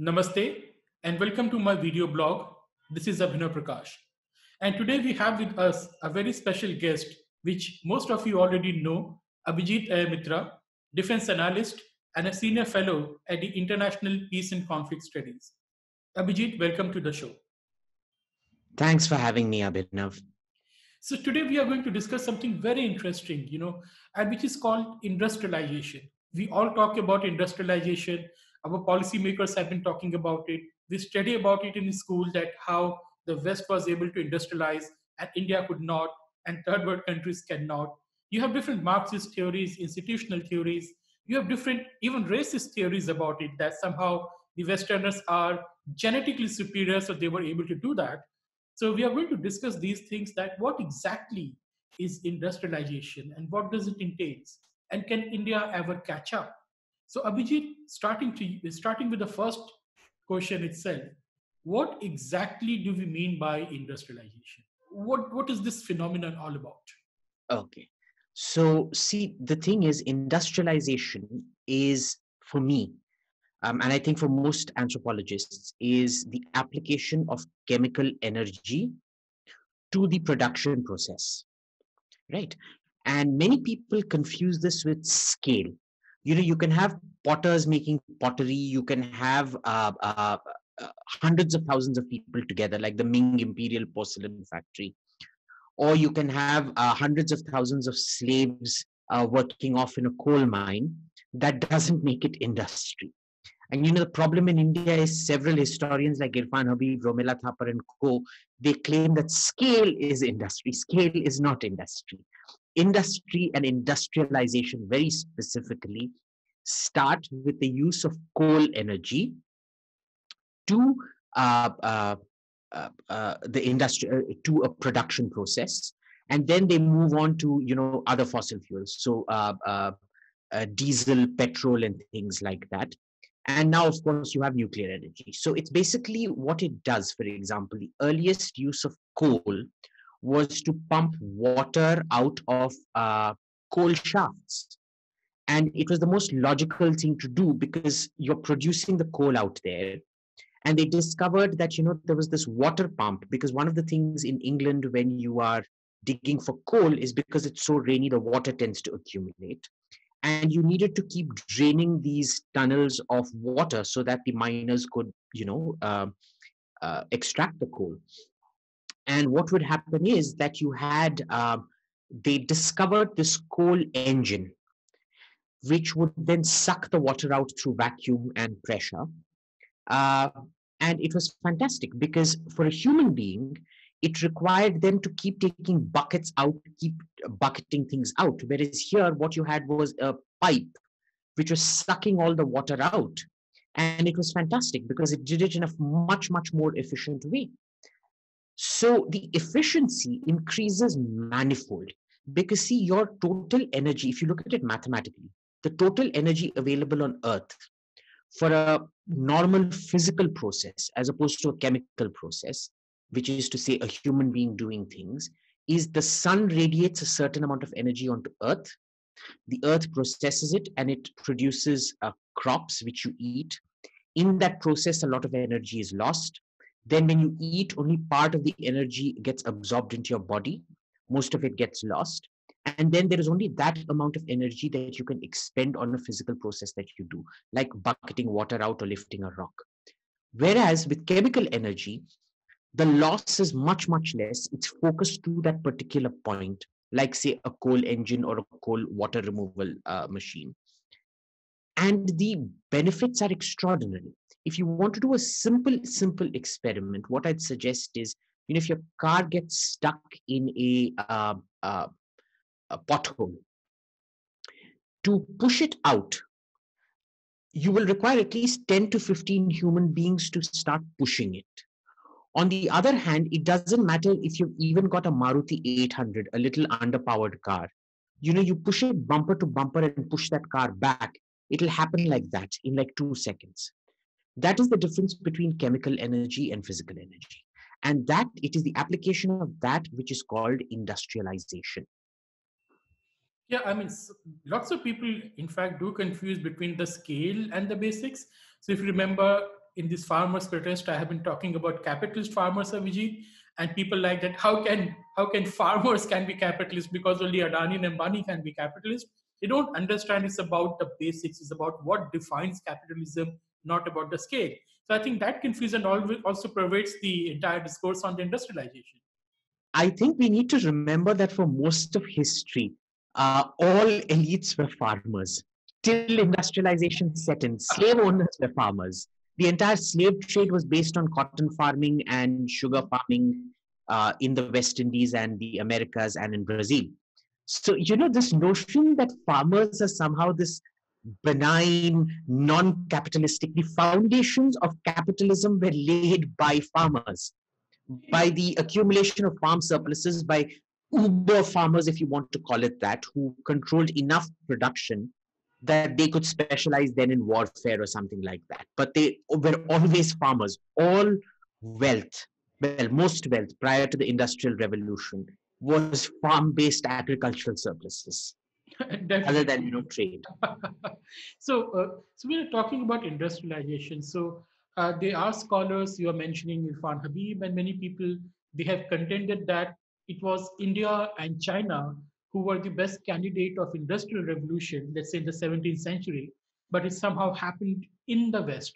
Namaste and welcome to my video blog. This is Abhinav Prakash. And today we have with us a very special guest, which most of you already know, Abhijit Mitra, defense analyst and a senior fellow at the International Peace and Conflict Studies. Abhijit, welcome to the show. Thanks for having me, Abhinav. So today we are going to discuss something very interesting, you know, and which is called industrialization. We all talk about industrialization our policymakers have been talking about it. We study about it in school that how the West was able to industrialize and India could not, and third world countries cannot. You have different Marxist theories, institutional theories. You have different, even racist theories about it that somehow the Westerners are genetically superior, so they were able to do that. So we are going to discuss these things that what exactly is industrialization and what does it entail? And can India ever catch up? So Abhijit, starting to starting with the first question itself, what exactly do we mean by industrialization? What what is this phenomenon all about? Okay. So see, the thing is, industrialization is for me, um, and I think for most anthropologists, is the application of chemical energy to the production process. Right. And many people confuse this with scale you know you can have potters making pottery you can have uh, uh, hundreds of thousands of people together like the ming imperial porcelain factory. Or you can have uh, hundreds of thousands of slaves uh, working off in a coal mine. That doesn't make it industry. And you know the problem in india is several historians like irfan habib romila thapar and co they claim that scale is industry. Scale is not industry industry and industrialization very specifically start with the use of coal energy to uh, uh, uh, uh the industry uh, to a production process. And then they move on to you know other fossil fuels. So uh, diesel petrol and things like that. And now of course you have nuclear energy. So it's basically what it does. For example the earliest use of coal was to pump water out of uh, coal shafts. And it was the most logical thing to do because you're producing the coal out there. And they discovered that, you know, there was this water pump because one of the things in England when you are digging for coal is because it's so rainy, the water tends to accumulate. And you needed to keep draining these tunnels of water so that the miners could, you know, uh, uh, extract the coal. And what would happen is that you had, uh, they discovered this coal engine, which would then suck the water out through vacuum and pressure. Uh, and it was fantastic because for a human being, it required them to keep taking buckets out, keep bucketing things out. Whereas here, what you had was a pipe which was sucking all the water out. And it was fantastic because it did it in a much, much more efficient way. So the efficiency increases manifold because see your total energy, if you look at it mathematically, the total energy available on earth for a normal physical process as opposed to a chemical process, which is to say a human being doing things, is the sun radiates a certain amount of energy onto earth. The earth processes it and it produces uh, crops which you eat. In that process, a lot of energy is lost then when you eat only part of the energy gets absorbed into your body. Most of it gets lost. And then there is only that amount of energy that you can expend on a physical process that you do like bucketing water out or lifting a rock. Whereas with chemical energy the loss is much much less. It's focused to that particular point like say a coal engine or a coal water removal uh, machine. And the benefits are extraordinary if you want to do a simple simple experiment what i'd suggest is you know if your car gets stuck in a, uh, uh, a pothole to push it out you will require at least 10 to 15 human beings to start pushing it. On the other hand it doesn't matter if you've even got a maruti 800 a little underpowered car. You know you push it bumper to bumper and push that car back. It'll happen like that in like two seconds that is the difference between chemical energy and physical energy. And that it is the application of that which is called industrialization. Yeah, I mean, lots of people, in fact, do confuse between the scale and the basics. So if you remember, in this farmers protest, I have been talking about capitalist farmers, Abhijit, and people like that. How can how can farmers can be capitalist because only Adani and Ambani can be capitalist? They don't understand it's about the basics. It's about what defines capitalism, not about the scale. So I think that confusion also pervades the entire discourse on the industrialization. I think we need to remember that for most of history, uh, all elites were farmers. Till industrialization set in, slave owners were farmers. The entire slave trade was based on cotton farming and sugar farming uh, in the West Indies and the Americas and in Brazil. So, you know, this notion that farmers are somehow this benign, non capitalistic, the foundations of capitalism were laid by farmers, by the accumulation of farm surpluses, by uber farmers, if you want to call it that, who controlled enough production that they could specialize then in warfare or something like that. But they were always farmers. All wealth, well, most wealth prior to the Industrial Revolution was farm-based agricultural surpluses. other than you know trade. so, uh, so we are talking about industrialization. So uh, there are scholars you are mentioning Irfan Habib and many people they have contended that it was India and China who were the best candidate of industrial revolution, let's say in the 17th century, but it somehow happened in the West.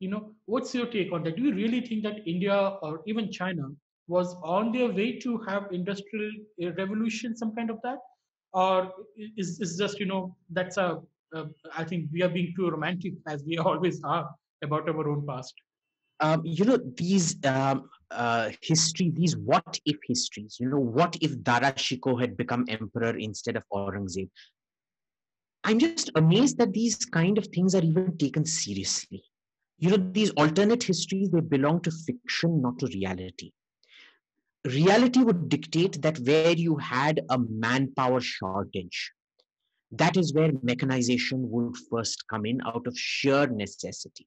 You know, what's your take on that? Do you really think that India or even China was on their way to have industrial uh, revolution, some kind of that? Or is, is just, you know, that's a, uh, I think we are being too romantic as we always are about our own past. Um, you know, these um, uh, history, these what if histories, you know, what if Dara Shikoh had become emperor instead of Aurangzeb? I'm just amazed that these kind of things are even taken seriously. You know, these alternate histories, they belong to fiction, not to reality reality would dictate that where you had a manpower shortage, that is where mechanization would first come in out of sheer necessity.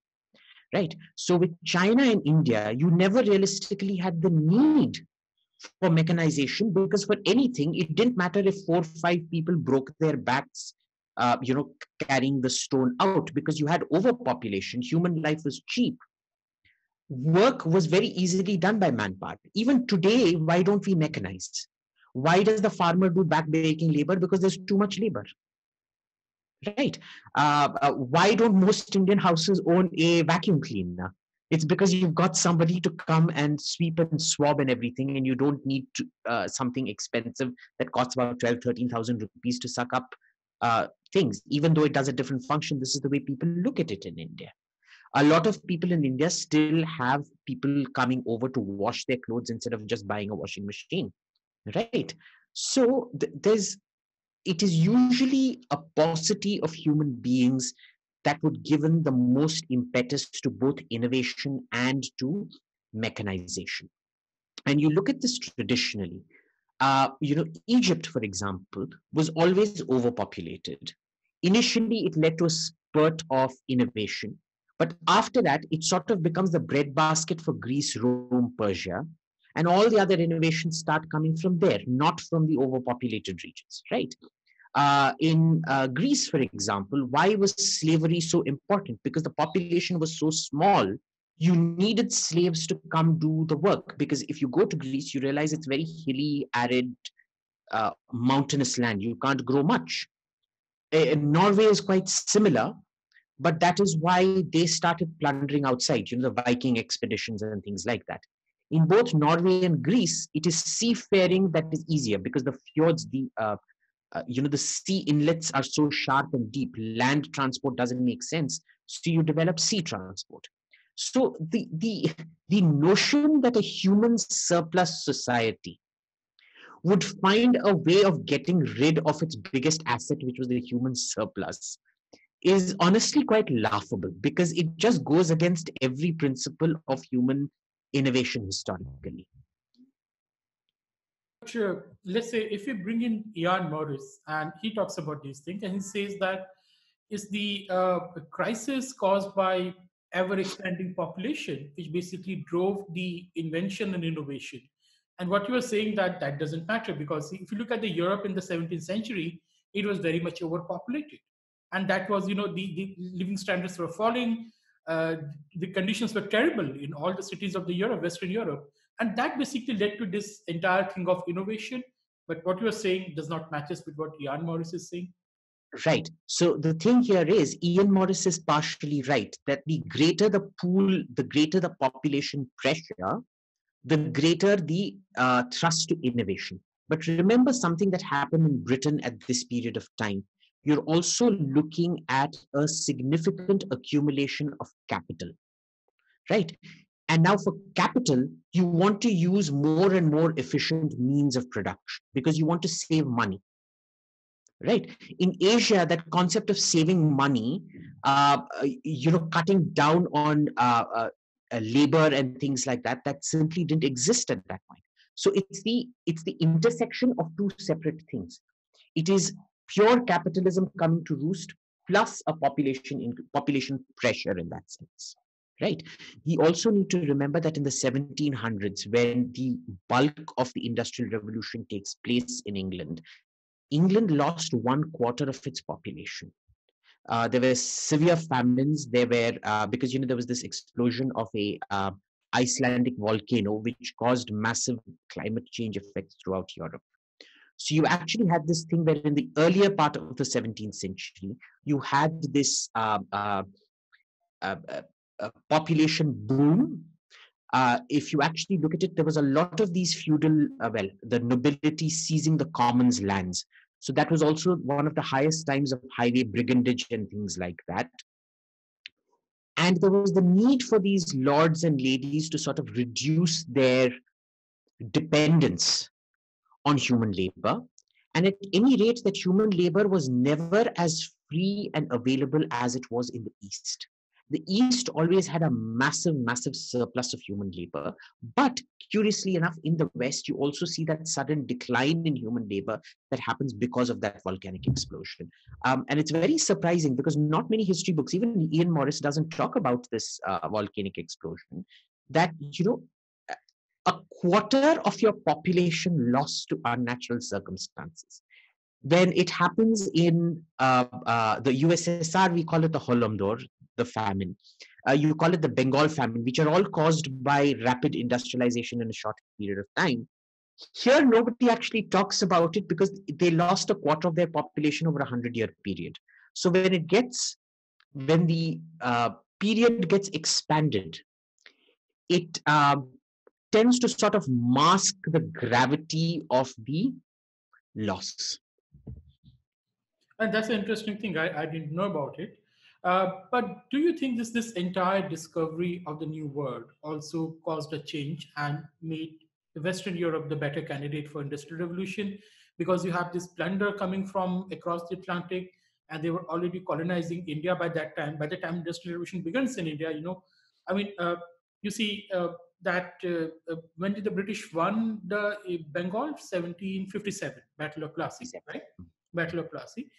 Right? So, with China and India, you never realistically had the need for mechanization because for anything, it didn't matter if four or five people broke their backs, uh, you know, carrying the stone out because you had overpopulation. Human life was cheap work was very easily done by manpower. Even today, why don't we mechanize? Why does the farmer do back breaking labor? Because there's too much labor. Right? Uh, uh, why don't most Indian houses own a vacuum cleaner? It's because you've got somebody to come and sweep and swab and everything, and you don't need to, uh, something expensive that costs about 12, 13,000 rupees to suck up uh, things. Even though it does a different function, this is the way people look at it in India a lot of people in India still have people coming over to wash their clothes instead of just buying a washing machine, right? So th- there's, it is usually a paucity of human beings that would given the most impetus to both innovation and to mechanization. And you look at this traditionally, uh, you know, Egypt, for example, was always overpopulated. Initially, it led to a spurt of innovation but after that, it sort of becomes the breadbasket for Greece, Rome, Persia. And all the other innovations start coming from there, not from the overpopulated regions, right? Uh, in uh, Greece, for example, why was slavery so important? Because the population was so small, you needed slaves to come do the work. Because if you go to Greece, you realize it's very hilly, arid, uh, mountainous land. You can't grow much. Uh, Norway is quite similar but that is why they started plundering outside you know the viking expeditions and things like that. In both norway and greece it is seafaring that is easier because the fjords the uh, uh, you know the sea inlets are so sharp and deep. Land transport doesn't make sense so you develop sea transport. So the the the notion that a human surplus society would find a way of getting rid of its biggest asset which was the human surplus is honestly quite laughable because it just goes against every principle of human innovation historically. Sure. Let's say if we bring in Ian Morris and he talks about these things and he says that is the uh, crisis caused by ever expanding population, which basically drove the invention and innovation. And what you are saying that that doesn't matter because if you look at the Europe in the 17th century, it was very much overpopulated and that was you know the, the living standards were falling uh, the conditions were terrible in all the cities of the Europe, Western Europe. And that basically led to this entire thing of innovation. But what you're saying does not matches with what Ian Morris is saying. Right. So the thing here is Ian Morris is partially right that the greater the pool, the greater the population pressure, the greater the uh, thrust to innovation. But remember something that happened in Britain at this period of time. You're also looking at a significant accumulation of capital, right? And now for capital, you want to use more and more efficient means of production because you want to save money right? In asia that concept of saving money uh, you know cutting down on uh, uh, uh, labor and things like that that simply didn't exist at that point. So it's the it's the intersection of two separate things. It is pure capitalism coming to roost plus a population in population pressure in that sense right we also need to remember that in the 1700s when the bulk of the industrial revolution takes place in england England lost one quarter of its population. Uh, there were severe famines. There were uh, because you know there was this explosion of a uh, Icelandic volcano which caused massive climate change effects throughout Europe. So you actually had this thing where in the earlier part of the 17th century you had this uh, uh, uh, population boom uh, if you actually look at it, there was a lot of these feudal, uh, well, the nobility seizing the commons' lands. So that was also one of the highest times of highway brigandage and things like that. And there was the need for these lords and ladies to sort of reduce their dependence on human labor. And at any rate, that human labor was never as free and available as it was in the East the East always had a massive, massive surplus of human labor. But curiously enough, in the West, you also see that sudden decline in human labor that happens because of that volcanic explosion. Um, and it's very surprising because not many history books, even Ian Morris doesn't talk about this uh, volcanic explosion, that, you know, a quarter of your population lost to unnatural circumstances when it happens in uh, uh, the USSR, we call it the Holodomor, the famine. Uh, you call it the Bengal famine, which are all caused by rapid industrialization in a short period of time. Here, nobody actually talks about it because they lost a quarter of their population over a hundred year period. So when it gets, when the uh, period gets expanded, it uh, tends to sort of mask the gravity of the loss. And that's an interesting thing. I, I didn't know about it. Uh, but do you think this this entire discovery of the new world also caused a change and made Western Europe the better candidate for industrial revolution? Because you have this plunder coming from across the Atlantic, and they were already colonizing India by that time. By the time industrial revolution begins in India, you know, I mean, uh, you see uh, that uh, uh, when did the British won the Bengal? 1757, Battle of Plassey, right? Battle of Plassey.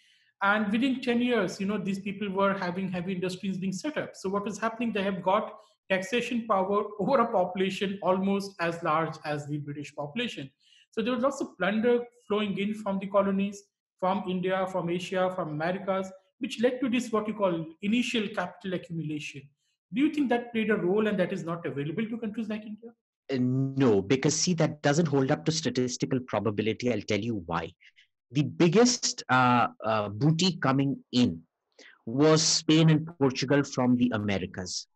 And within 10 years you know these people were having heavy industries being set up. So what is happening they have got taxation power over a population almost as large as the british population. So there was lots of plunder flowing in from the colonies from india from asia from americas which led to this what you call initial capital accumulation do you think that played a role and that is not available to countries like india uh, no because see that doesn't hold up to statistical probability i'll tell you why the biggest uh, uh, booty coming in was Spain and Portugal from the Americas,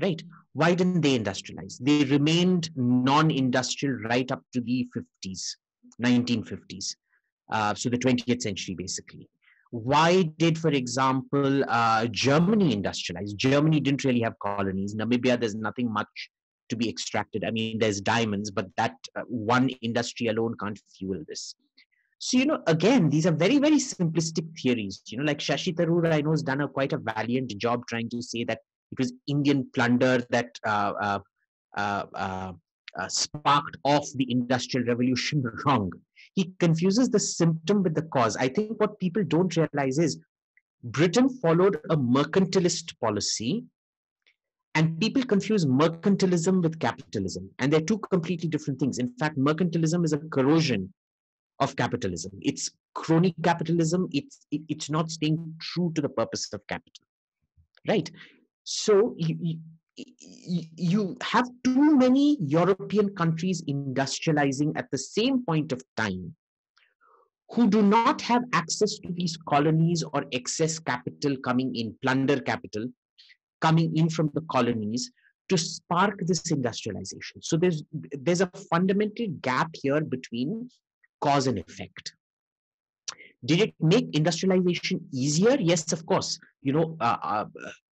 right? Why didn't they industrialize? They remained non-industrial right up to the 50s, 1950s, uh, so the 20th century basically. Why did, for example, uh, Germany industrialize? Germany didn't really have colonies. Namibia, there's nothing much to be extracted. I mean, there's diamonds, but that uh, one industry alone can't fuel this. So, you know, again, these are very, very simplistic theories. You know, like Shashi Tharoor, I know, has done a quite a valiant job trying to say that it was Indian plunder that uh, uh, uh, uh, uh sparked off the Industrial Revolution wrong. He confuses the symptom with the cause. I think what people don't realize is Britain followed a mercantilist policy, and people confuse mercantilism with capitalism, and they're two completely different things. In fact, mercantilism is a corrosion of capitalism. It's crony capitalism. It's it, it's not staying true to the purpose of capital, right? So you, you, you have too many European countries industrializing at the same point of time who do not have access to these colonies or excess capital coming in, plunder capital coming in from the colonies to spark this industrialization. So there's there's a fundamental gap here between cause and effect. Did it make industrialization easier? Yes, of course. You know, uh, uh,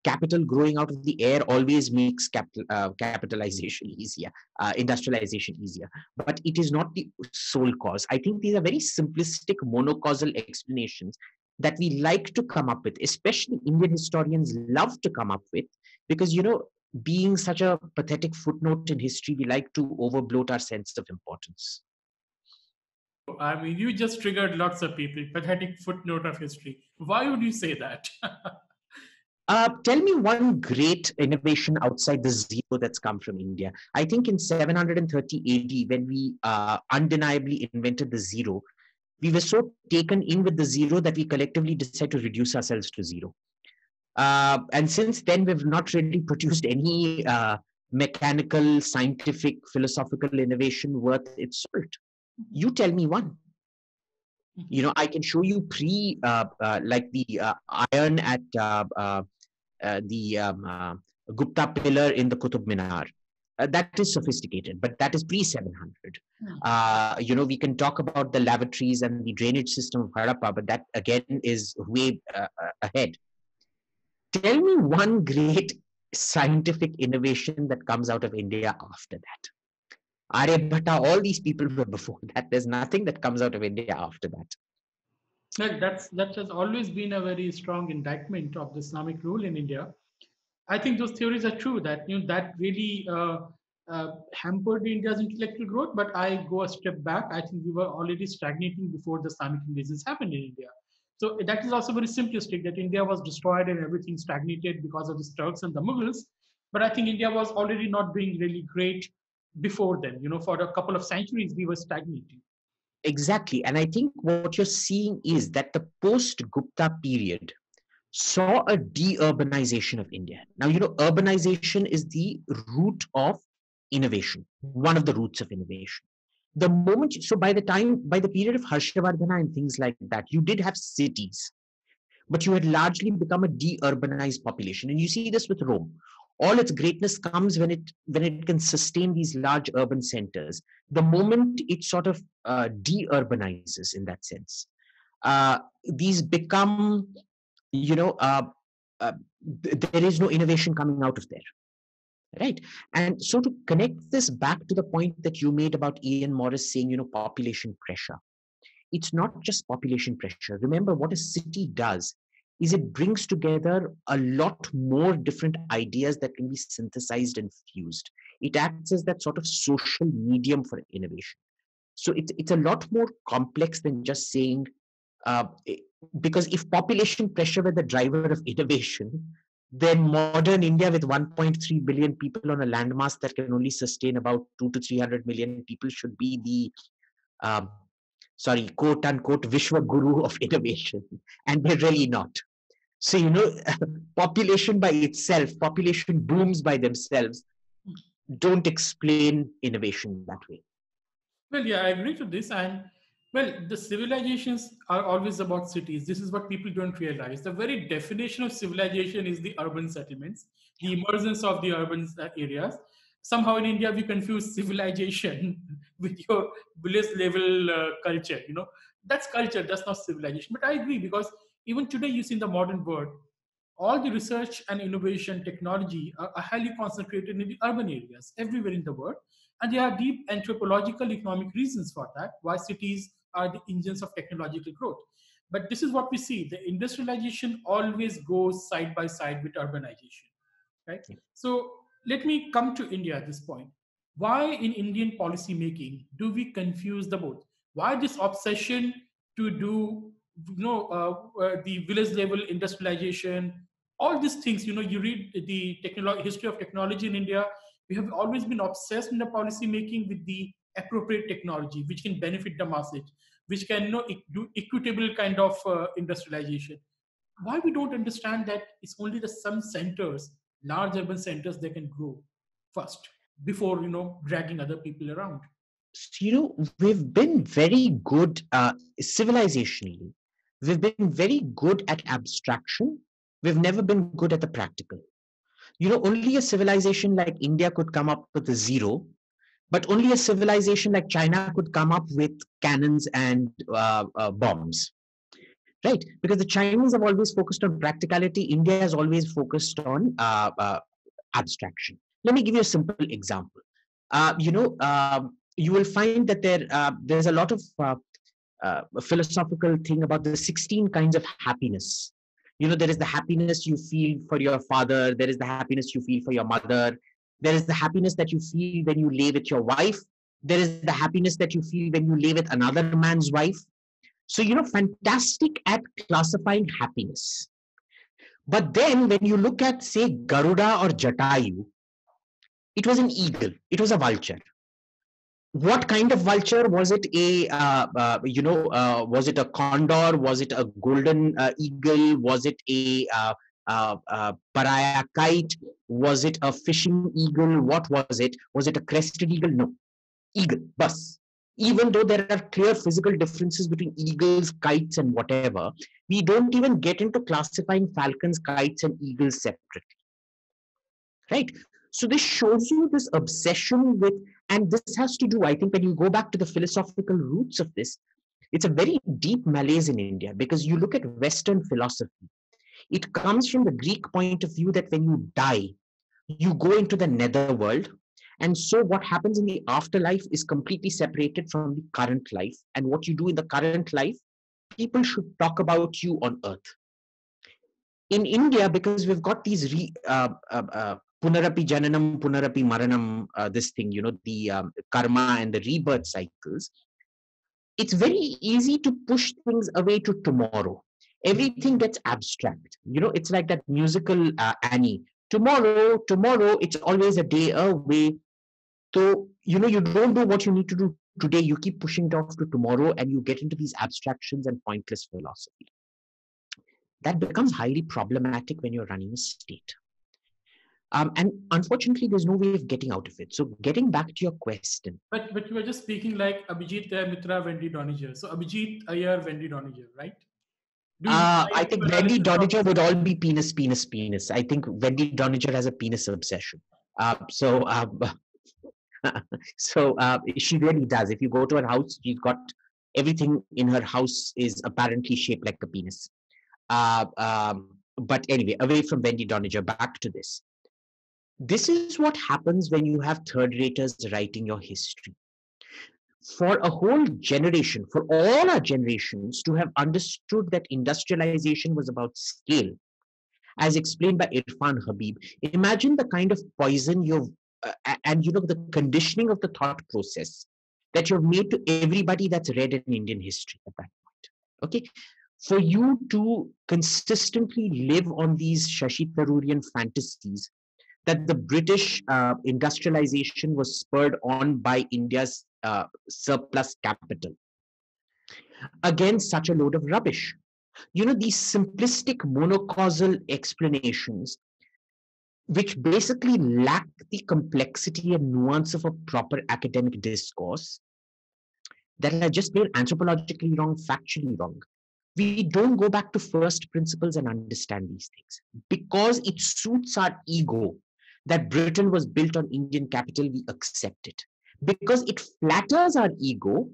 capital growing out of the air always makes capital uh, capitalization easier uh, industrialization easier but it is not the sole cause i think these are very simplistic monocausal explanations that we like to come up with especially indian historians love to come up with because you know being such a pathetic footnote in history we like to overbloat our sense of importance I mean, you just triggered lots of people. Pathetic footnote of history. Why would you say that? Uh, tell me one great innovation outside the zero that's come from India. I think in 730 AD, when we uh, undeniably invented the zero, we were so taken in with the zero that we collectively decided to reduce ourselves to zero. Uh, and since then, we've not really produced any uh, mechanical, scientific, philosophical innovation worth its salt. You tell me one you know i can show you pre uh, uh, like the uh, iron at uh, the um, uh, Gupta pillar in the Qutub Minar. Uh, that is sophisticated, but that is pre 700. Hmm. you know, we can talk about the lavatories and the drainage system of Harappa, but that again is way ahead. Tell me one great scientific innovation that comes out of India after that. Aryabhatta, all these people were before that. There's nothing that comes out of India after that. That's that has always been a very strong indictment of the Islamic rule in India. I think those theories are true that you know that really uh, uh, hampered India's intellectual growth. But I go a step back. I think we were already stagnating before the Islamic invasions happened in India. So that is also very simplistic that India was destroyed and everything stagnated because of the Turks and the Mughals. But I think India was already not doing really great before then. You know, for a couple of centuries we were stagnating. Exactly. And I think what you're seeing is that the post Gupta period saw a de-urbanization of India. Now, you know, urbanization is the root of innovation, one of the roots of innovation. The moment, so by the time, by the period of Harshavardhana and things like that, you did have cities, but you had largely become a de-urbanized population. And you see this with Rome all its greatness comes when it when it can sustain these large urban centers. The moment it sort of uh, de-urbanizes in that sense. Uh, these become you know uh, uh there is no innovation coming out of there right? And so to connect this back to the point that you made about ian morris saying you know population pressure. It's not just population pressure. Remember what a city does is it brings together a lot more different ideas that can be synthesized and fused. It acts as that sort of social medium for innovation. So it's, it's a lot more complex than just saying, uh, because if population pressure were the driver of innovation, then modern India with 1.3 billion people on a landmass that can only sustain about two to 300 million people should be the uh, sorry, quote unquote, Vishwa Guru of innovation. And they're really not. So, you know, population by itself, population booms by themselves don't explain innovation that way. Well, yeah, I agree to this. And well, the civilizations are always about cities. This is what people don't realize. The very definition of civilization is the urban settlements, the emergence of the urban uh, areas. Somehow in India, we confuse civilization with your village level uh, culture. You know, that's culture, that's not civilization. But I agree because even today you see in the modern world, all the research and innovation technology are, are highly concentrated in the urban areas everywhere in the world. And there are deep anthropological economic reasons for that, why cities are the engines of technological growth. But this is what we see. The industrialization always goes side by side with urbanization. Right? So let me come to India at this point. Why in Indian policy making do we confuse the both? Why this obsession to do you know uh, uh, the village level industrialization all these things you know you read the technology history of technology in india we have always been obsessed in the policy making with the appropriate technology which can benefit the masses which can you know, do equitable kind of uh, industrialization. Why we don't understand that it's only the some centers large urban centers they can grow first before you know dragging other people around. You know we've been very good uh, civilizationally we've been very good at abstraction. We've never been good at the practical. You know only a civilization like india could come up with a zero but only a civilization like china could come up with cannons and uh, uh, bombs right? Because the chinese have always focused on practicality. India has always focused on uh, uh abstraction. Let me give you a simple example. Uh, you know um, you will find that there uh, there's a lot of Uh, philosophical thing about the 16 kinds of happiness. You know there is the happiness you feel for your father there is the happiness you feel for your mother there is the happiness that you feel when you lay with your wife there is the happiness that you feel when you lay with another man's wife. So you know fantastic at classifying happiness. But then when you look at say garuda or jatayu it was an eagle it was a vulture what kind of vulture? Was it a uh, uh, you know uh, was it a condor? Was it a golden uh, eagle? Was it a uh, uh, pariah kite? Was it a fishing eagle? What was it? Was it a crested eagle? No. Eagle bus. Even though there are clear physical differences between eagles kites and whatever we don't even get into classifying falcons kites and eagles separately. Right? So this shows you this obsession with and this has to do, I think, when you go back to the philosophical roots of this, it's a very deep malaise in India because you look at Western philosophy. It comes from the Greek point of view that when you die, you go into the netherworld. And so what happens in the afterlife is completely separated from the current life. And what you do in the current life, people should talk about you on earth. In India, because we've got these re, uh, uh, uh, punarapi jananam punarapi maranam uh, this thing you know the um, karma and the rebirth cycles. It's very easy to push things away to tomorrow. Everything gets abstract. You know it's like that musical uh, annie. Tomorrow tomorrow it's always a day away. So you know you don't do what you need to do today. You keep pushing it off to tomorrow and you get into these abstractions and pointless philosophy. That becomes highly problematic when you're running a state um, and unfortunately, there's no way of getting out of it. So, getting back to your question. But but you were just speaking like Abhijit Mitra, Wendy Doniger. So Abhijit Iyer, Wendy Doniger, right? Uh, I think Wendy Doniger would all be penis, penis, penis. I think Wendy Doniger has a penis obsession. Uh, so, um, so uh, she really does. If you go to her house, she's got everything in her house is apparently shaped like a penis. Uh, um, but anyway, away from Wendy Doniger, back to this. This is what happens when you have third raters writing your history. For a whole generation, for all our generations to have understood that industrialization was about scale, as explained by Irfan Habib, imagine the kind of poison you've, uh, and you know, the conditioning of the thought process that you've made to everybody that's read in Indian history at that point. Okay, for you to consistently live on these Shashi Tharoorian fantasies that the British uh, industrialization was spurred on by India's uh, surplus capital. Again, such a load of rubbish. You know, these simplistic monocausal explanations, which basically lack the complexity and nuance of a proper academic discourse, that are just plain anthropologically wrong, factually wrong. We don't go back to first principles and understand these things because it suits our ego that Britain was built on Indian capital, we accept it because it flatters our ego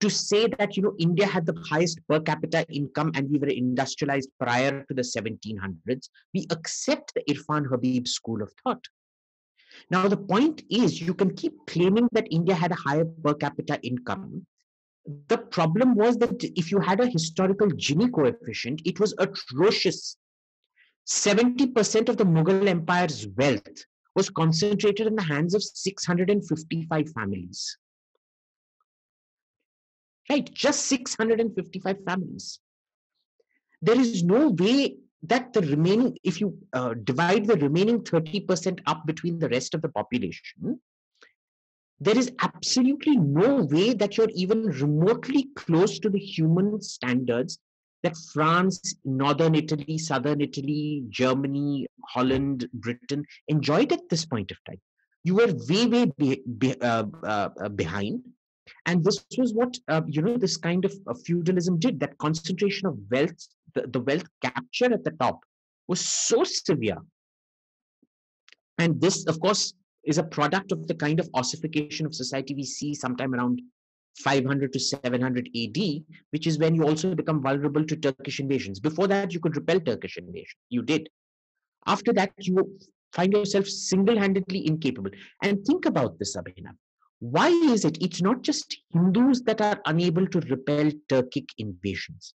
to say that you know India had the highest per capita income and we were industrialized prior to the 1700s. We accept the Irfan Habib school of thought. Now the point is, you can keep claiming that India had a higher per capita income. The problem was that if you had a historical Gini coefficient, it was atrocious 70% of the Mughal Empire's wealth was concentrated in the hands of 655 families. Right, just 655 families. There is no way that the remaining, if you uh, divide the remaining 30% up between the rest of the population, there is absolutely no way that you're even remotely close to the human standards that France, Northern Italy, Southern Italy, Germany, Holland, Britain enjoyed at this point of time. You were way, way be, be, uh, uh, uh behind. And this was what, uh, you know, this kind of feudalism did, that concentration of wealth, the, the wealth capture at the top was so severe. And this, of course, is a product of the kind of ossification of society we see sometime around 500 to 700 AD, which is when you also become vulnerable to Turkish invasions. Before that, you could repel Turkish invasion. You did. After that, you find yourself single-handedly incapable. And think about this, Abhinav. Why is it? It's not just Hindus that are unable to repel Turkic invasions.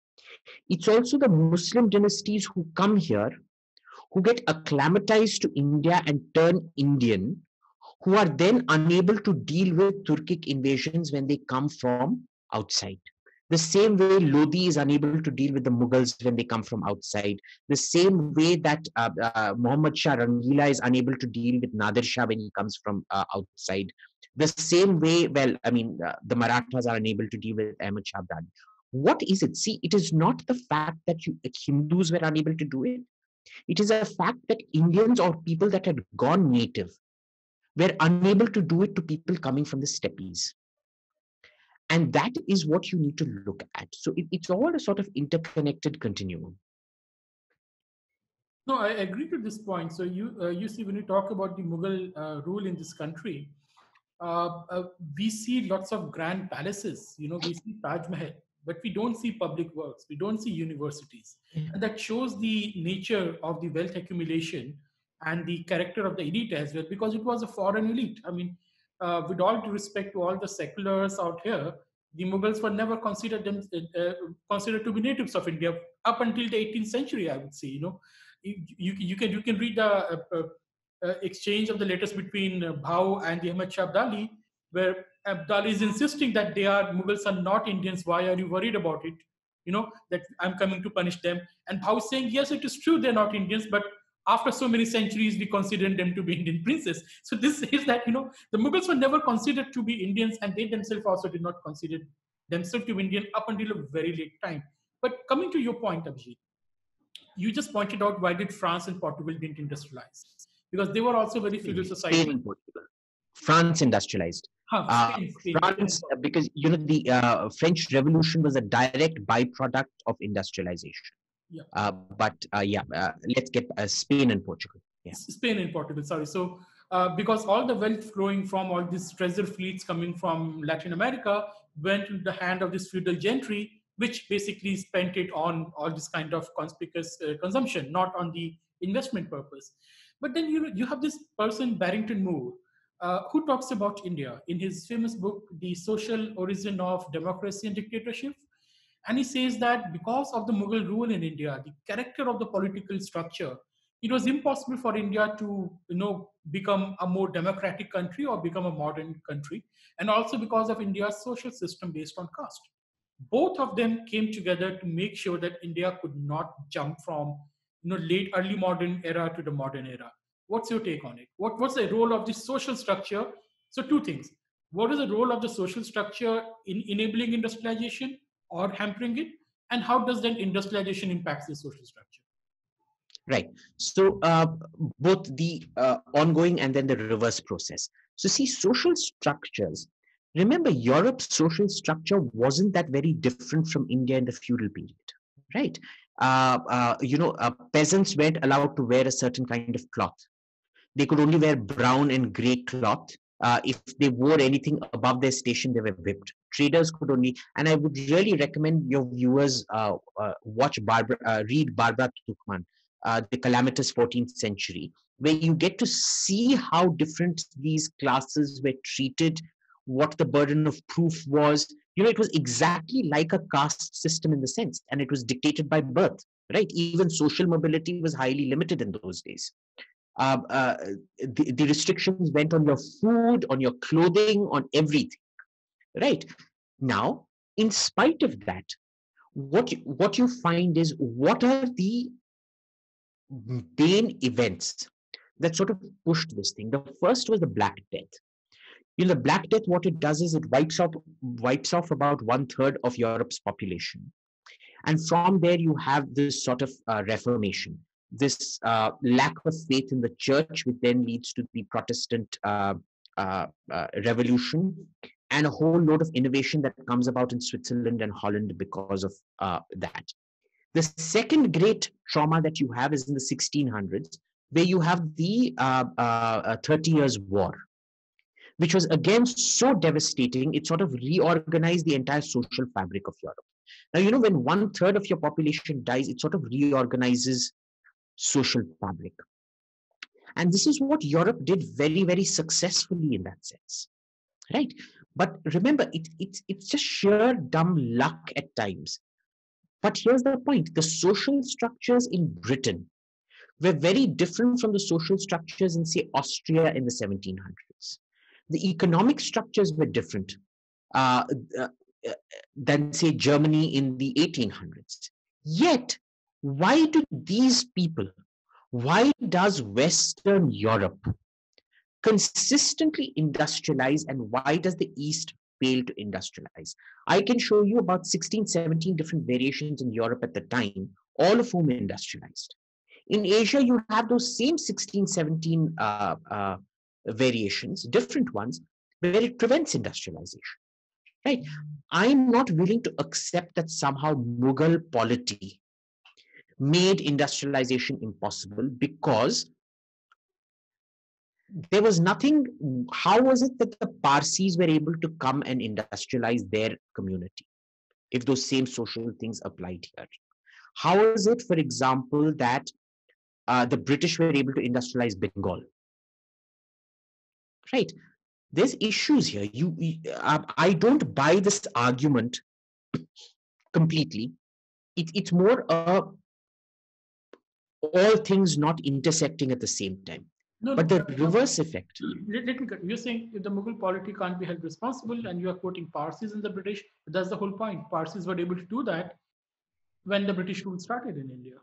It's also the Muslim dynasties who come here, who get acclimatized to India and turn Indian, who are then unable to deal with Turkic invasions when they come from outside. The same way Lodi is unable to deal with the Mughals when they come from outside. The same way that uh, uh, Muhammad Shah Rangila is unable to deal with Nadir Shah when he comes from uh, outside. The same way, well, I mean, uh, the Marathas are unable to deal with Ahmad Shah Abdali. What is it? See, it is not the fact that you, Hindus were unable to do it. It is a fact that Indians or people that had gone native were unable to do it to people coming from the steppes. And that is what you need to look at. So it, it's all a sort of interconnected continuum. No, I agree to this point. So you uh, you see when you talk about the Mughal uh, rule in this country, uh, uh we see lots of grand palaces. You know, we see Taj Mahal, but we don't see public works. We don't see universities, and that shows the nature of the wealth accumulation and the character of the elite as well, because it was a foreign elite. I mean, uh, with all due respect to all the seculars out here, the Mughals were never considered them uh, considered to be natives of India up until the 18th century. I would say, you know, you, you, you can you can read the uh, uh, uh exchange of the letters between uh, Bhau and the Ahmad Shah Abdali, where Abdali is insisting that they are Mughals are not Indians. Why are you worried about it? You know that I'm coming to punish them. And Bhau is saying, yes, it is true they're not Indians, but after so many centuries, we considered them to be Indian princes. So this says that, you know, the Mughals were never considered to be Indians and they themselves also did not consider themselves to be Indian up until a very late time. But coming to your point, Abhijit, you just pointed out why did France and Portugal didn't industrialize? Because they were also very feudal society. Spain and Portugal. France industrialized. Huh, uh, Spain, Spain, France, because you know the uh, French Revolution was a direct byproduct of industrialization. Yeah. Uh, but uh, yeah, uh, let's get Spain and Portugal. Yeah. Spain and Portugal. Sorry. So because all the wealth flowing from all these treasure fleets coming from Latin America went into the hand of this feudal gentry, which basically spent it on all this kind of conspicuous uh, consumption, not on the investment purpose. But then you you have this person Barrington Moore, uh, who talks about India in his famous book, The Social Origin of Democracy and Dictatorship. And he says that because of the Mughal rule in India, the character of the political structure, it was impossible for India to, you know, become a more democratic country or become a modern country. And also because of India's social system based on caste. Both of them came together to make sure that India could not jump from, you know, late early modern era to the modern era. What's your take on it? What, what's the role of the social structure? So two things. What is the role of the social structure in enabling industrialization? Or hampering it? And how does then industrialization impact the social structure? Right. So uh, both the uh, ongoing and then the reverse process. So see, social structures. Remember, Europe's social structure wasn't that very different from India in the feudal period, right? Uh, uh you know, uh, peasants weren't allowed to wear a certain kind of cloth. They could only wear brown and gray cloth. Uh, if they wore anything above their station, they were whipped. Traders could only and i would really recommend your viewers uh, uh, watch barbara uh, read barbara tuchman uh, the calamitous 14th century where you get to see how different these classes were treated what the burden of proof was. You know it was exactly like a caste system in the sense and it was dictated by birth right? Even social mobility was highly limited in those days uh, uh, the, the, restrictions went on your food, on your clothing, on everything right? Now in spite of that what you, what you find is what are the main events that sort of pushed this thing? The first was the black death. You know the black death what it does is it wipes off wipes off about one third of europe's population. And from there, you have this sort of uh, reformation, this uh, lack of faith in the church, which then leads to the Protestant uh, uh, uh, revolution, and a whole load of innovation that comes about in Switzerland and Holland because of that. The second great trauma that you have is in the 1600s, where you have the 30 Years' War which was again so devastating, it sort of reorganized the entire social fabric of Europe. Now, you know, when one third of your population dies, it sort of reorganizes social fabric. And this is what Europe did very, very successfully in that sense. Right? But remember, it, it, it's just sheer dumb luck at times. But here's the point the social structures in Britain were very different from the social structures in, say, Austria in the 1700s the economic structures were different uh, uh, than, say, Germany in the 1800s. Yet, why do these people, why does Western Europe consistently industrialize and why does the East fail to industrialize? I can show you about 16, 17 different variations in Europe at the time, all of whom industrialized. In Asia, you have those same 16, 17 uh, uh, variations, different ones, where it prevents industrialization. Right? I'm not willing to accept that somehow Mughal polity made industrialization impossible because there was nothing. How was it that the Parsis were able to come and industrialize their community if those same social things applied here? How is it, for example, that uh, the British were able to industrialize Bengal? right there's issues here you, uh, i don't buy this argument completely it, it's more uh, all things not intersecting at the same time no, but the reverse effect. Let, let me cut. You're saying the Mughal polity can't be held responsible, and you are quoting Parsis in the British. That's the whole point. Parsis were able to do that when the British rule started in India.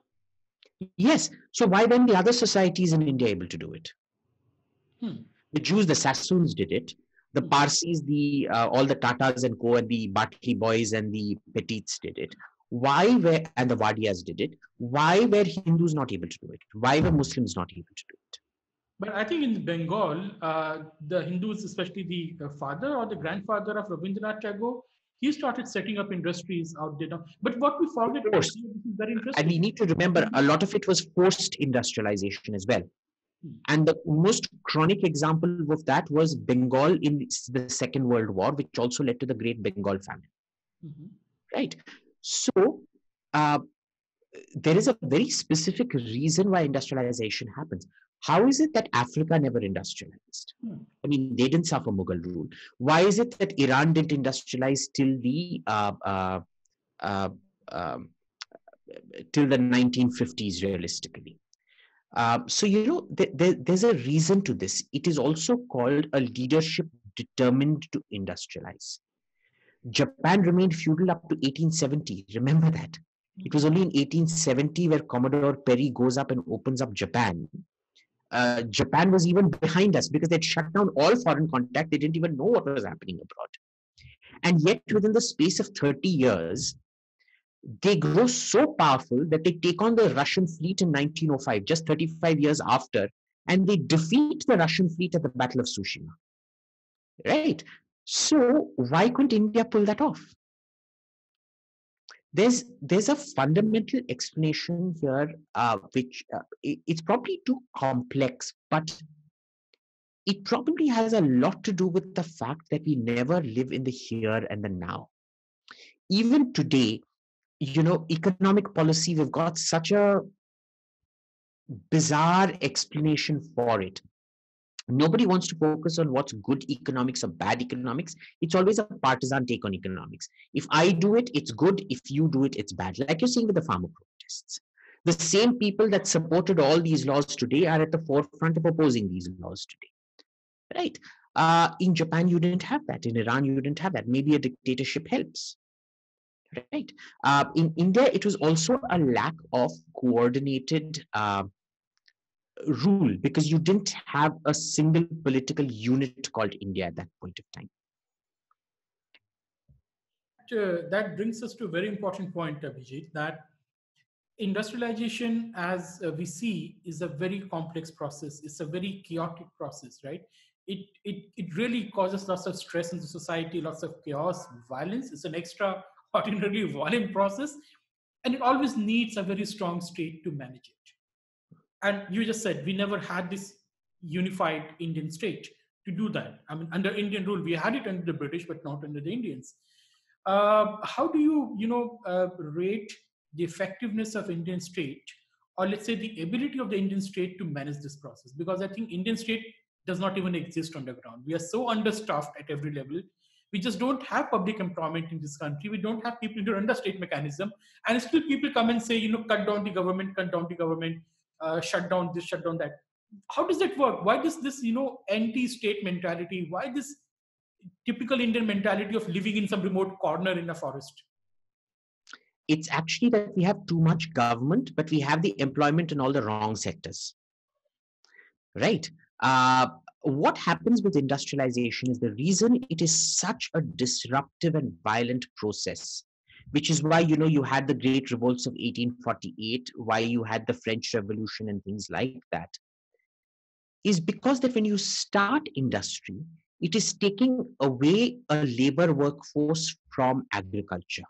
Yes. So why then the other societies in India able to do it? Hmm. The Jews, the Sassoons did it. The Parsis, the uh, all the Tatas and co, and the Batlibois and the Petits did it. Why were and the Wadias did it? Why were Hindus not able to do it? Why were Muslims not able to do it? But I think in Bengal, uh, the Hindus, especially the uh, father or the grandfather of Rabindranath Tagore, he started setting up industries out there. But what we forget, this is very interesting. And we need to remember a lot of it was forced industrialization as well. And the most chronic example of that was Bengal in the Second World War, which also led to the Great Bengal Famine. Mm-hmm. Right. So uh, there is a very specific reason why industrialization happens. How is it that Africa never industrialized? Hmm. I mean, they didn't suffer Mughal rule. Why is it that Iran didn't industrialize till the uh, uh, uh um, till the 1950s, realistically? Uh, so, you know, th- th- there's a reason to this. It is also called a leadership determined to industrialize. Japan remained feudal up to 1870. Remember that. It was only in 1870 where Commodore Perry goes up and opens up Japan. Uh, Japan was even behind us because they'd shut down all foreign contact. They didn't even know what was happening abroad. And yet, within the space of 30 years, they grow so powerful that they take on the Russian fleet in 1905, just 35 years after, and they defeat the Russian fleet at the Battle of Tsushima. Right? So, why couldn't India pull that off? There's there's a fundamental explanation here, uh, which uh, it, it's probably too complex, but it probably has a lot to do with the fact that we never live in the here and the now. Even today, you know, economic policy, we've got such a bizarre explanation for it. Nobody wants to focus on what's good economics or bad economics. It's always a partisan take on economics. If I do it, it's good. If you do it, it's bad. Like you're seeing with the farmer protests. The same people that supported all these laws today are at the forefront of opposing these laws today. Right? Uh, in Japan, you didn't have that. In Iran, you didn't have that. Maybe a dictatorship helps right? Uh, in India, it was also a lack of coordinated uh, rule because you didn't have a single political unit called India at that point of time. uh, that brings us to a very important point, Abhijit, that industrialization, as uh, we see, is a very complex process. It's a very chaotic process, right? It, it, it really causes lots of stress in the society, lots of chaos, violence. It's an extraordinarily violent process, and it always needs a very strong state to manage it. And you just said we never had this unified Indian state to do that. I mean, under Indian rule, we had it under the British, but not under the Indians. Uh, how do you, you know, uh, rate the effectiveness of Indian state, or let's say the ability of the Indian state to manage this process? Because I think Indian state does not even exist on the ground. We are so understaffed at every level. We just don't have public employment in this country. We don't have people to run the state mechanism, and still people come and say, you know, cut down the government, cut down the government, uh, shut down this, shut down that. How does that work? Why does this you know anti-state mentality why this typical indian mentality of living in some remote corner in a forest? It's actually that we have too much government but we have the employment in all the wrong sectors. Right? Uh, what happens with industrialization is the reason it is such a disruptive and violent process which is why you know you had the great revolts of 1848 why you had the french revolution and things like that is because that when you start industry, it is taking away a labor workforce from agriculture.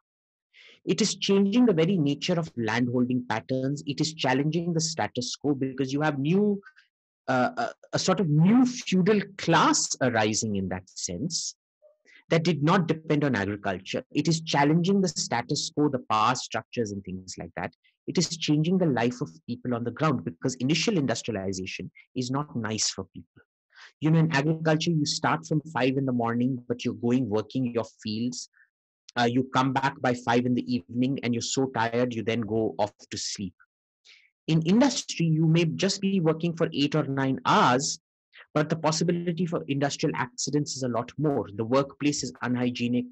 It is changing the very nature of landholding patterns. It is challenging the status quo because you have new, uh, a, a sort of new feudal class arising in that sense that did not depend on agriculture. It is challenging the status quo, the power structures, and things like that. It is changing the life of people on the ground because initial industrialization is not nice for people. You know in agriculture you start from 5 in the morning but you're going working your fields. Uh, you come back by 5 in the evening and you're so tired you then go off to sleep. In industry you may just be working for 8 or 9 hours but the possibility for industrial accidents is a lot more. The workplace is unhygienic.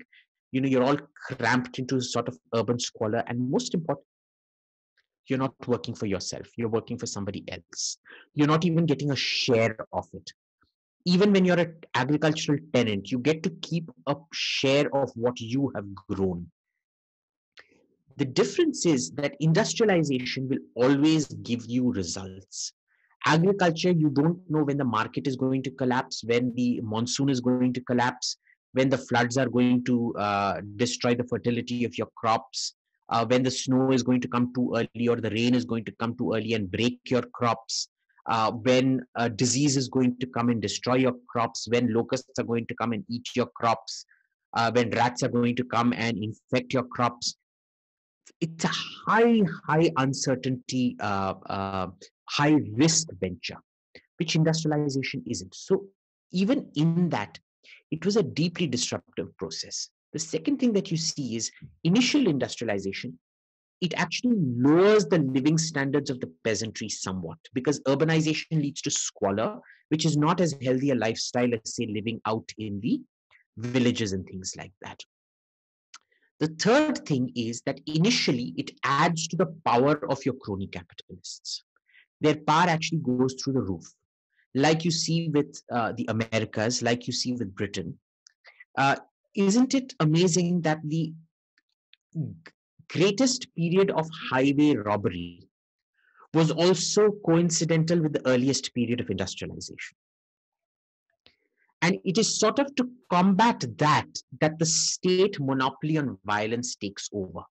You know you're all cramped into sort of urban squalor. And most important you're not working for yourself. You're working for somebody else. You're not even getting a share of it. Even when you're an agricultural tenant you get to keep a share of what you have grown. The difference is that industrialization will always give you results agriculture you don't know when the market is going to collapse when the monsoon is going to collapse when the floods are going to uh, destroy the fertility of your crops uh, when the snow is going to come too early or the rain is going to come too early and break your crops, uh, when a disease is going to come and destroy your crops, when locusts are going to come and eat your crops, uh, when rats are going to come and infect your crops. It's a high, high uncertainty, uh, uh, high risk venture, which industrialization isn't. So, even in that, it was a deeply disruptive process. The second thing that you see is initial industrialization. It actually lowers the living standards of the peasantry somewhat because urbanization leads to squalor, which is not as healthy a lifestyle as, say, living out in the villages and things like that. The third thing is that initially it adds to the power of your crony capitalists. Their power actually goes through the roof. Like you see with uh, the Americas, like you see with Britain. Uh, isn't it amazing that the greatest period of highway robbery was also coincidental with the earliest period of industrialization? And it is sort of to combat that that the state monopoly on violence takes over.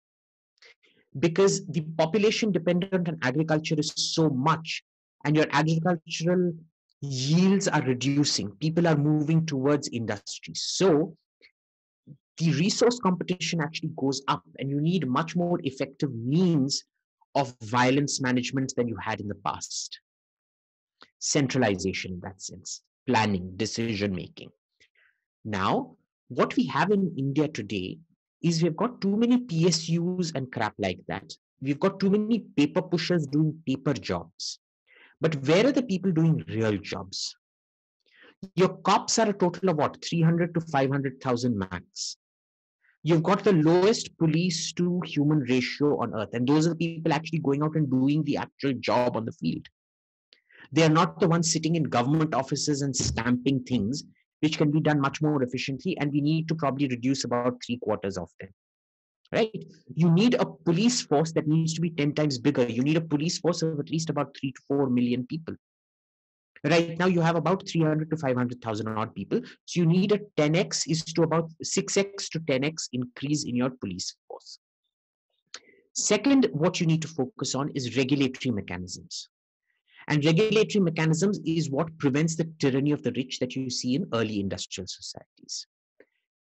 Because the population dependent on agriculture is so much, and your agricultural yields are reducing. People are moving towards industry. So the resource competition actually goes up and you need much more effective means of violence management than you had in the past. Centralization in that sense, planning, decision making. Now, what we have in India today is we've got too many PSUs and crap like that. We've got too many paper pushers doing paper jobs. But where are the people doing real jobs? Your cops are a total of what, 300 to 500,000 max you've got the lowest police to human ratio on earth and those are the people actually going out and doing the actual job on the field they are not the ones sitting in government offices and stamping things which can be done much more efficiently and we need to probably reduce about three quarters of them right? You need a police force that needs to be 10 times bigger. You need a police force of at least about three to four million people. Right now, you have about 300 to 500,000 odd people. So you need a 10x is to about 6x to 10x increase in your police force. Second, what you need to focus on is regulatory mechanisms. And regulatory mechanisms is what prevents the tyranny of the rich that you see in early industrial societies.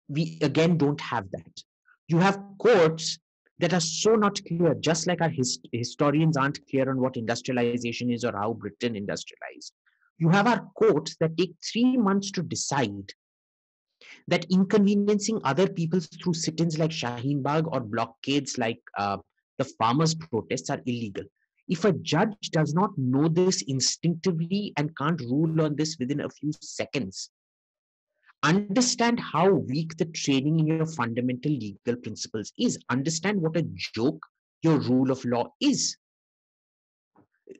We again don't have that. You have courts that are so not clear, just like our hist- historians aren't clear on what industrialization is or how Britain industrialized. You have our courts that take three months to decide that inconveniencing other people through sit-ins like Shaheen Bagh or blockades like uh, the farmers' protests are illegal. If a judge does not know this instinctively and can't rule on this within a few seconds, understand how weak the training in your fundamental legal principles is. Understand what a joke your rule of law is.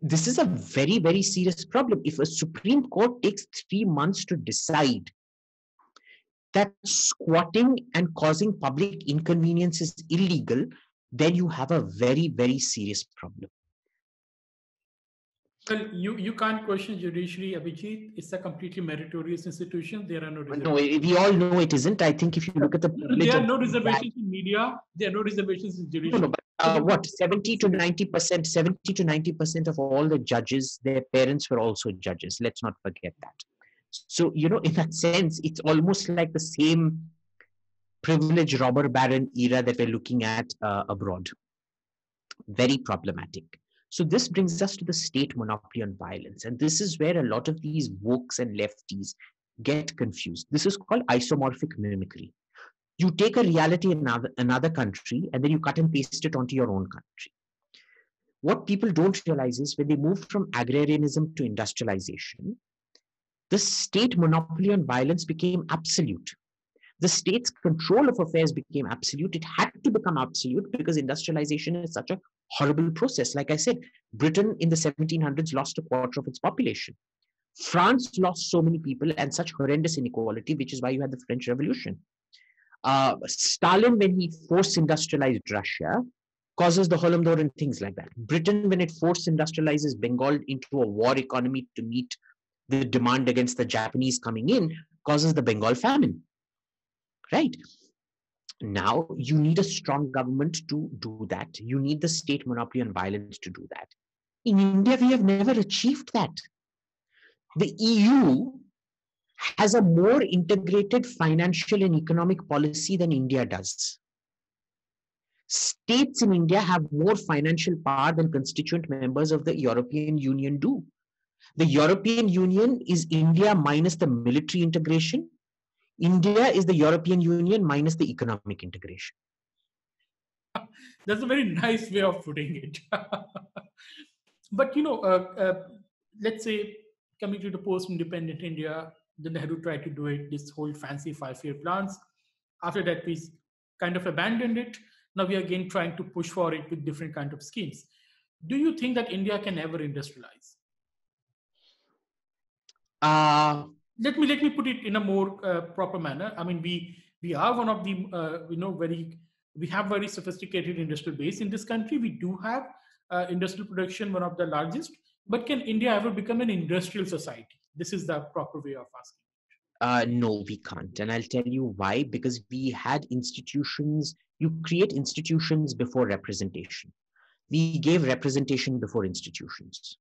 This is a very, very serious problem. If a Supreme Court takes three months to decide that squatting and causing public inconvenience is illegal, then you have a very, very serious problem. Well, you, you can't question judiciary, Abhijit. It's a completely meritorious institution. There are no reservations. No, we all know it isn't. I think if you look at the there are no reservations that, in media. There are no reservations in judiciary. No, no, but uh, what 70 to 90 percent, 70 to 90 percent of all the judges, their parents were also judges. Let's not forget that. So you know, in that sense, it's almost like the same privileged robber baron era that we're looking at uh, abroad. Very problematic. So this brings us to the state monopoly on violence. And this is where a lot of these wokes and lefties get confused. This is called isomorphic mimicry. You take a reality in another, another country and then you cut and paste it onto your own country. What people don't realize is when they move from agrarianism to industrialization, the state monopoly on violence became absolute the state's control of affairs became absolute. It had to become absolute because industrialization is such a horrible process. Like I said, Britain in the 1700s lost a quarter of its population. France lost so many people and such horrendous inequality, which is why you had the French Revolution. Uh, Stalin, when he forced industrialized Russia, causes the Holodomor and things like that. Britain, when it forced industrializes Bengal into a war economy to meet the demand against the Japanese coming in, causes the Bengal famine right? Now you need a strong government to do that. You need the state monopoly on violence to do that. In India, we have never achieved that. The EU has a more integrated financial and economic policy than India does. States in India have more financial power than constituent members of the European Union do. The European Union is India minus the military integration India is the European Union minus the economic integration. That's a very nice way of putting it. but you know, uh, uh, let's say coming to the post-independent India, the Nehru tried to try to do it, this whole fancy five-year plans. After that, we kind of abandoned it. Now we are again trying to push for it with different kind of schemes. Do you think that India can ever industrialize? Uh, let me let me put it in a more uh, proper manner. I mean, we we are one of the uh, you know very we have very sophisticated industrial base in this country. We do have uh, industrial production, one of the largest. But can India ever become an industrial society? This is the proper way of asking. Uh, no, we can't. And I'll tell you why. Because we had institutions, you create institutions before representation. We gave representation before institutions.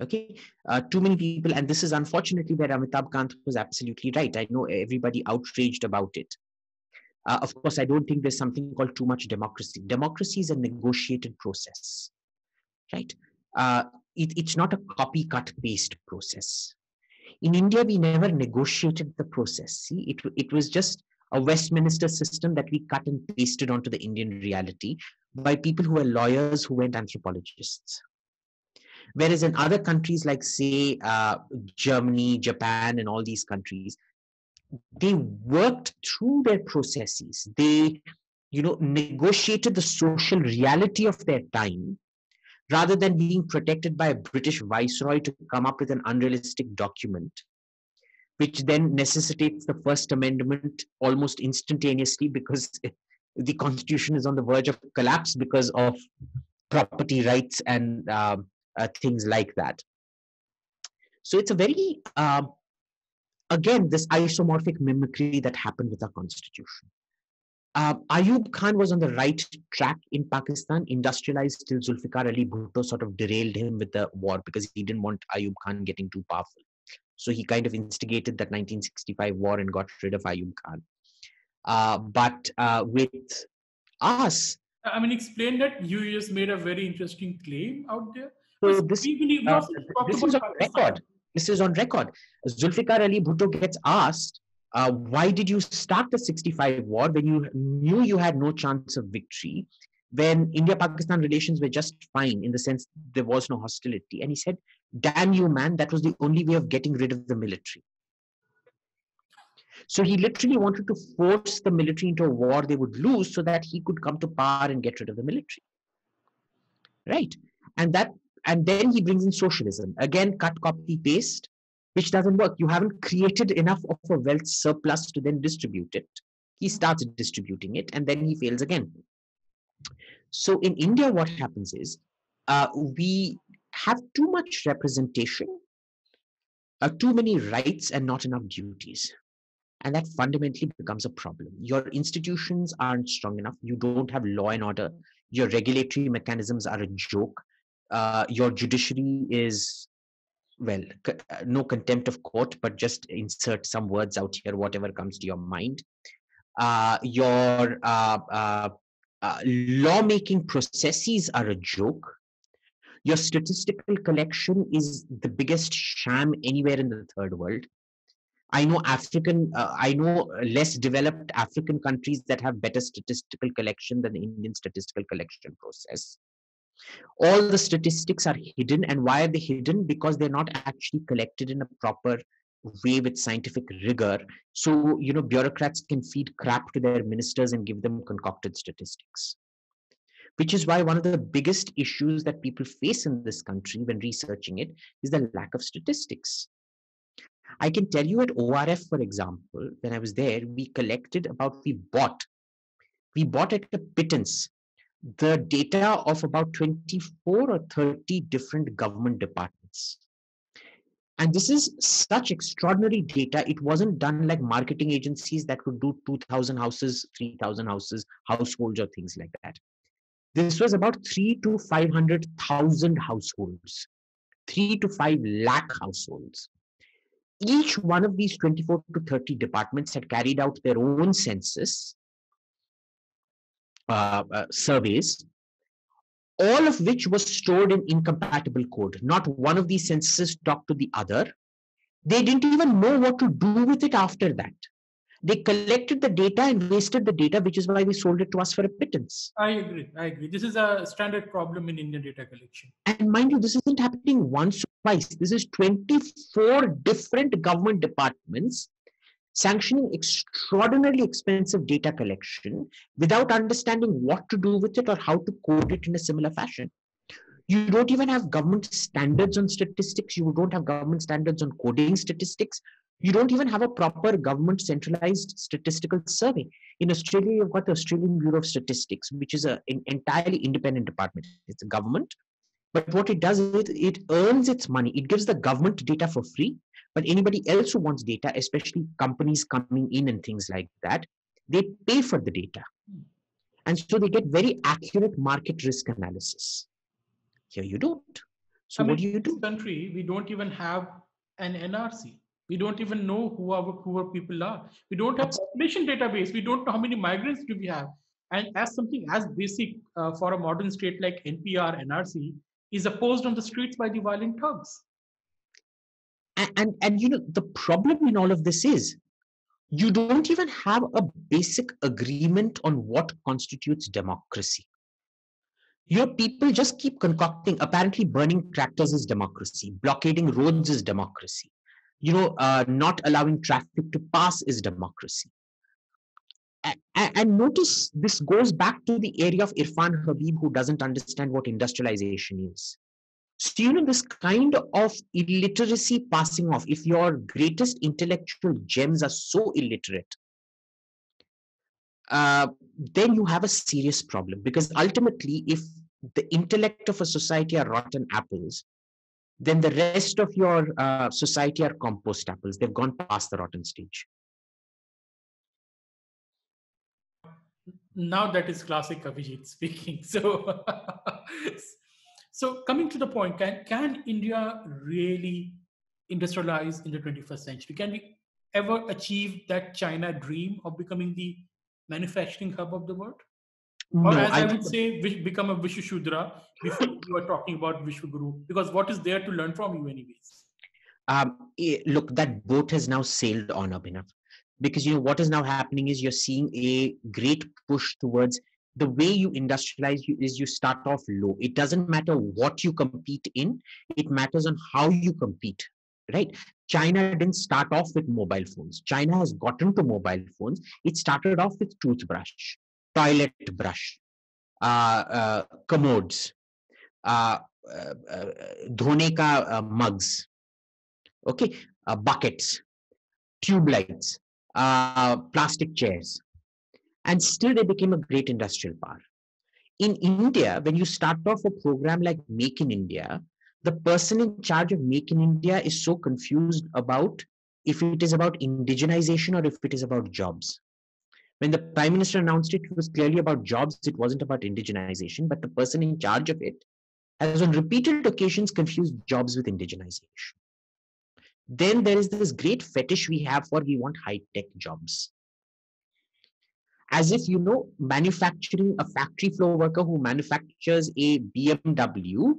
Okay, uh, too many people, and this is unfortunately where Amitabh Kant was absolutely right. I know everybody outraged about it. Uh, of course, I don't think there's something called too much democracy. Democracy is a negotiated process, right? Uh, it, it's not a copy, cut, paste process. In India, we never negotiated the process. See, it, it was just a Westminster system that we cut and pasted onto the Indian reality by people who were lawyers who weren't anthropologists. Whereas in other countries like, say, uh, Germany, Japan, and all these countries, they worked through their processes. They, you know, negotiated the social reality of their time rather than being protected by a British viceroy to come up with an unrealistic document, which then necessitates the First Amendment almost instantaneously because the constitution is on the verge of collapse because of property rights and uh, things like that. So it's a very, uh, again, this isomorphic mimicry that happened with our constitution. Uh, Ayub Khan was on the right track in Pakistan, industrialized till Zulfikar Ali Bhutto sort of derailed him with the war because he didn't want Ayub Khan getting too powerful. So he kind of instigated that 1965 war and got rid of Ayub Khan. Uh, but uh, with us, I mean, explain that you just made a very interesting claim out there. So this, uh, this is on record. This is on record. Zulfikar Ali Bhutto gets asked, uh, why did you start the 65 war when you knew you had no chance of victory, when India-Pakistan relations were just fine in the sense there was no hostility? And he said, damn you, man, that was the only way of getting rid of the military. So he literally wanted to force the military into a war they would lose so that he could come to power and get rid of the military. Right. And that and then he brings in socialism. Again, cut, copy, paste, which doesn't work. You haven't created enough of a wealth surplus to then distribute it. He starts distributing it and then he fails again. So in India, what happens is uh, we have too much representation, uh, too many rights, and not enough duties. And that fundamentally becomes a problem. Your institutions aren't strong enough. You don't have law and order. Your regulatory mechanisms are a joke. Uh, your judiciary is, well, uh, no contempt of court, but just insert some words out here, whatever comes to your mind. Uh, your uh, uh, uh lawmaking processes are a joke. Your statistical collection is the biggest sham anywhere in the third world. I know african uh, i know less developed african countries that have better statistical collection than the indian statistical collection process all the statistics are hidden. And why are they hidden? Because they're not actually collected in a proper way with scientific rigor. So you know bureaucrats can feed crap to their ministers and give them concocted statistics. Which is why one of the biggest issues that people face in this country when researching it is the lack of statistics. I can tell you at ORF, for example, when I was there, we collected about, we bought, we bought at a pittance the data of about 24 or 30 different government departments. And this is such extraordinary data. It wasn't done like marketing agencies that would do 2,000 houses, 3,000 houses, households, or things like that. This was about three to 500,000 households, three to five lakh households. Each one of these 24 to 30 departments had carried out their own census uh, uh, surveys, all of which was stored in incompatible code. Not one of these censuses talked to the other. They didn't even know what to do with it after that. They collected the data and wasted the data, which is why they sold it to us for a pittance. I agree. I agree. This is a standard problem in Indian data collection. And mind you, this isn't happening once or twice. This is 24 different government departments sanctioning extraordinarily expensive data collection without understanding what to do with it or how to code it in a similar fashion. You don't even have government standards on statistics. You don't have government standards on coding statistics you don't even have a proper government centralized statistical survey. In Australia, you've got the Australian Bureau of Statistics, which is a, an entirely independent department. It's a government, but what it does is it earns its money. It gives the government data for free, but anybody else who wants data, especially companies coming in and things like that, they pay for the data. And so they get very accurate market risk analysis. Here you don't. So I mean, what do you do? country, we don't even have an NRC we don't even know who our poor people are. We don't have population database. We don't know how many migrants do we have. And as something as basic uh, for a modern state like NPR, NRC, is opposed on the streets by the violent thugs. And, and, and you know, the problem in all of this is you don't even have a basic agreement on what constitutes democracy. Your people just keep concocting, apparently burning tractors is democracy, blockading roads is democracy you know, uh, not allowing traffic to pass is democracy. And, notice this goes back to the area of Irfan Habib, who doesn't understand what industrialization is. So, you know, this kind of illiteracy passing off, if your greatest intellectual gems are so illiterate, uh, then you have a serious problem because ultimately, if the intellect of a society are rotten apples, then the rest of your uh, society are compost apples. They've gone past the rotten stage. Now that is classic Abhijit speaking. So, so coming to the point, can can India really industrialize in the 21st century? Can we ever achieve that China dream of becoming the manufacturing hub of the world? Or as I, I would say, become a Vishwashudra before you are talking about Vishwaguru, because what is there to learn from you, anyways? Um, eh, look, that boat has now sailed on enough. Because you know what is now happening is you're seeing a great push towards the way you industrialize is you start off low. It doesn't matter what you compete in; it matters on how you compete right? China didn't start off with mobile phones. China has gotten to mobile phones. It started off with toothbrush, toilet brush, uh, uh, commodes, uh, uh, dhone uh, mugs, okay, uh, buckets, tube lights, Uh, plastic chairs, and still they became a great industrial power. In India, when you start off a program like Make in India, the person in charge of Make in India is so confused about if it is about indigenization or if it is about jobs. When the prime minister announced it, it was clearly about jobs. It wasn't about indigenization, but the person in charge of it has on repeated occasions confused jobs with indigenization. Then there is this great fetish we have for we want high tech jobs. As if, you know, manufacturing a factory floor worker who manufactures a BMW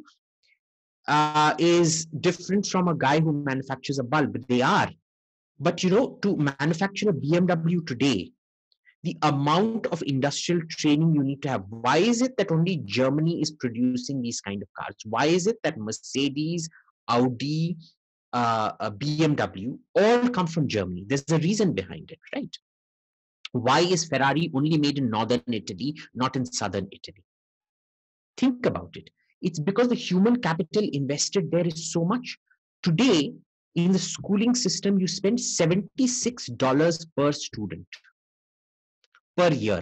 uh, is different from a guy who manufactures a bulb. They are. But you know, to manufacture a BMW today, the amount of industrial training you need to have. Why is it that only Germany is producing these kind of cars? Why is it that Mercedes, Audi, uh, uh BMW all come from Germany? There's a reason behind it, right? Why is Ferrari only made in northern Italy, not in southern Italy? Think about it. It's because the human capital invested there is so much. Today, in the schooling system, you spend $76 per student per year.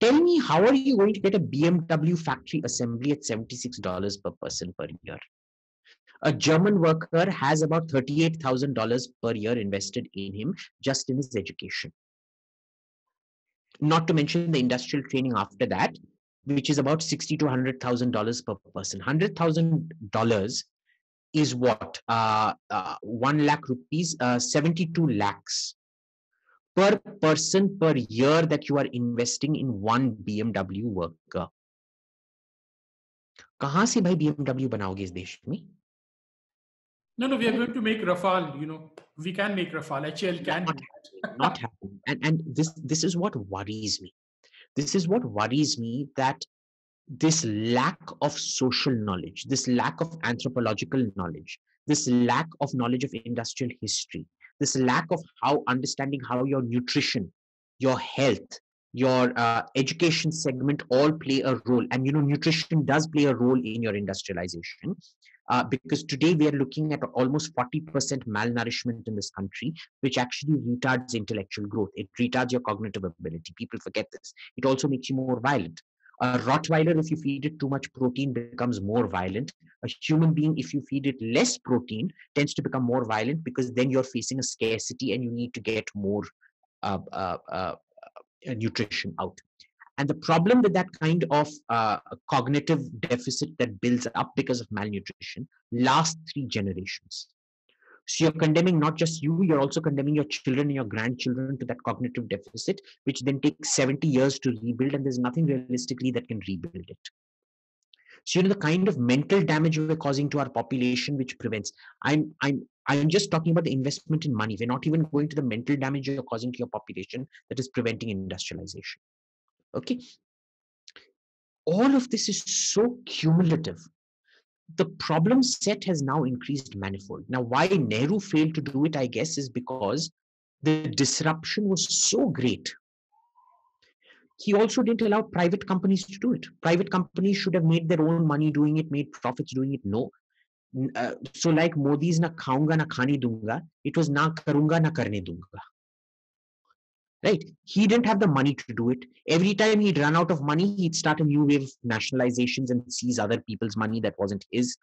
Tell me, how are you going to get a BMW factory assembly at $76 per person per year? A German worker has about $38,000 per year invested in him just in his education. Not to mention the industrial training after that, which is about sixty to hundred thousand dollars per person. Hundred thousand dollars is what uh, uh, one lakh rupees, uh, seventy-two lakhs per person per year that you are investing in one BMW worker. कहाँ से भाई BMW बनाओगे इस देश में? No, no, we are going to make Rafale. You know, we can make Rafale. HAL can. Not, happen, not happen. And and this this is what worries me. This is what worries me that this lack of social knowledge, this lack of anthropological knowledge, this lack of knowledge of industrial history, this lack of how understanding how your nutrition, your health, your uh, education segment all play a role. And you know, nutrition does play a role in your industrialization. Uh, because today we are looking at almost 40% malnourishment in this country, which actually retards intellectual growth. It retards your cognitive ability. People forget this. It also makes you more violent. A Rottweiler, if you feed it too much protein, becomes more violent. A human being, if you feed it less protein, tends to become more violent because then you're facing a scarcity and you need to get more uh, uh, uh, nutrition out. And the problem with that kind of uh, cognitive deficit that builds up because of malnutrition lasts three generations. So you're condemning not just you, you're also condemning your children and your grandchildren to that cognitive deficit, which then takes 70 years to rebuild, and there's nothing realistically that can rebuild it. So you know the kind of mental damage we're causing to our population, which prevents. I'm I'm I'm just talking about the investment in money. We're not even going to the mental damage you're causing to your population that is preventing industrialization. Okay. All of this is so cumulative. The problem set has now increased manifold. Now, why Nehru failed to do it, I guess, is because the disruption was so great. He also didn't allow private companies to do it. Private companies should have made their own money doing it, made profits doing it. No. Uh, so, like Modi's na khaunga na khani dunga, it was na karunga na karne dunga. Right? He didn't have the money to do it. Every time he'd run out of money, he'd start a new wave of nationalizations and seize other people's money that wasn't his.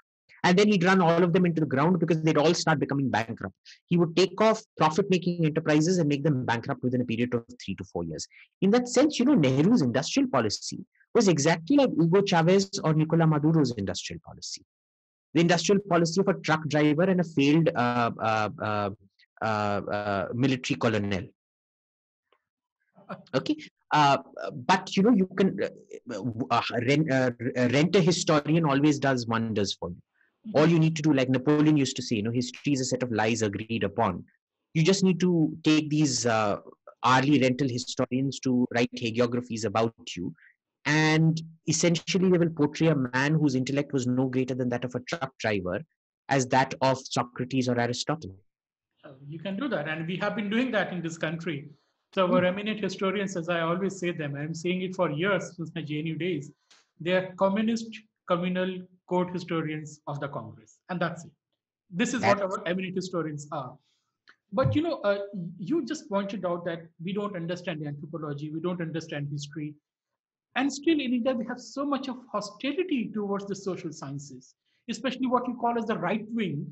And then he'd run all of them into the ground because they'd all start becoming bankrupt. He would take off profit making enterprises and make them bankrupt within a period of three to four years. In that sense, you know, Nehru's industrial policy was exactly like Hugo Chavez or Nicolas Maduro's industrial policy. The industrial policy of a truck driver and a failed uh, uh, uh, uh, uh military colonel okay. Uh, but you know you can uh, uh rent, uh, rent a historian always does wonders for you. All mm-hmm. you need to do like napoleon used to say you know history is a set of lies agreed upon. You just need to take these uh, hourly rental historians to write hagiographies about you. And essentially they will portray a man whose intellect was no greater than that of a truck driver as that of socrates or aristotle. You can do that. And we have been doing that in this country so our eminent historians, as I always say them, I'm saying it for years since my JNU days, they are communist communal court historians of the Congress. And that's it. This is what our eminent historians are. But you know, uh, you just pointed out that we don't understand anthropology, we don't understand history. And still in India, we have so much of hostility towards the social sciences, especially what you call as the right wing,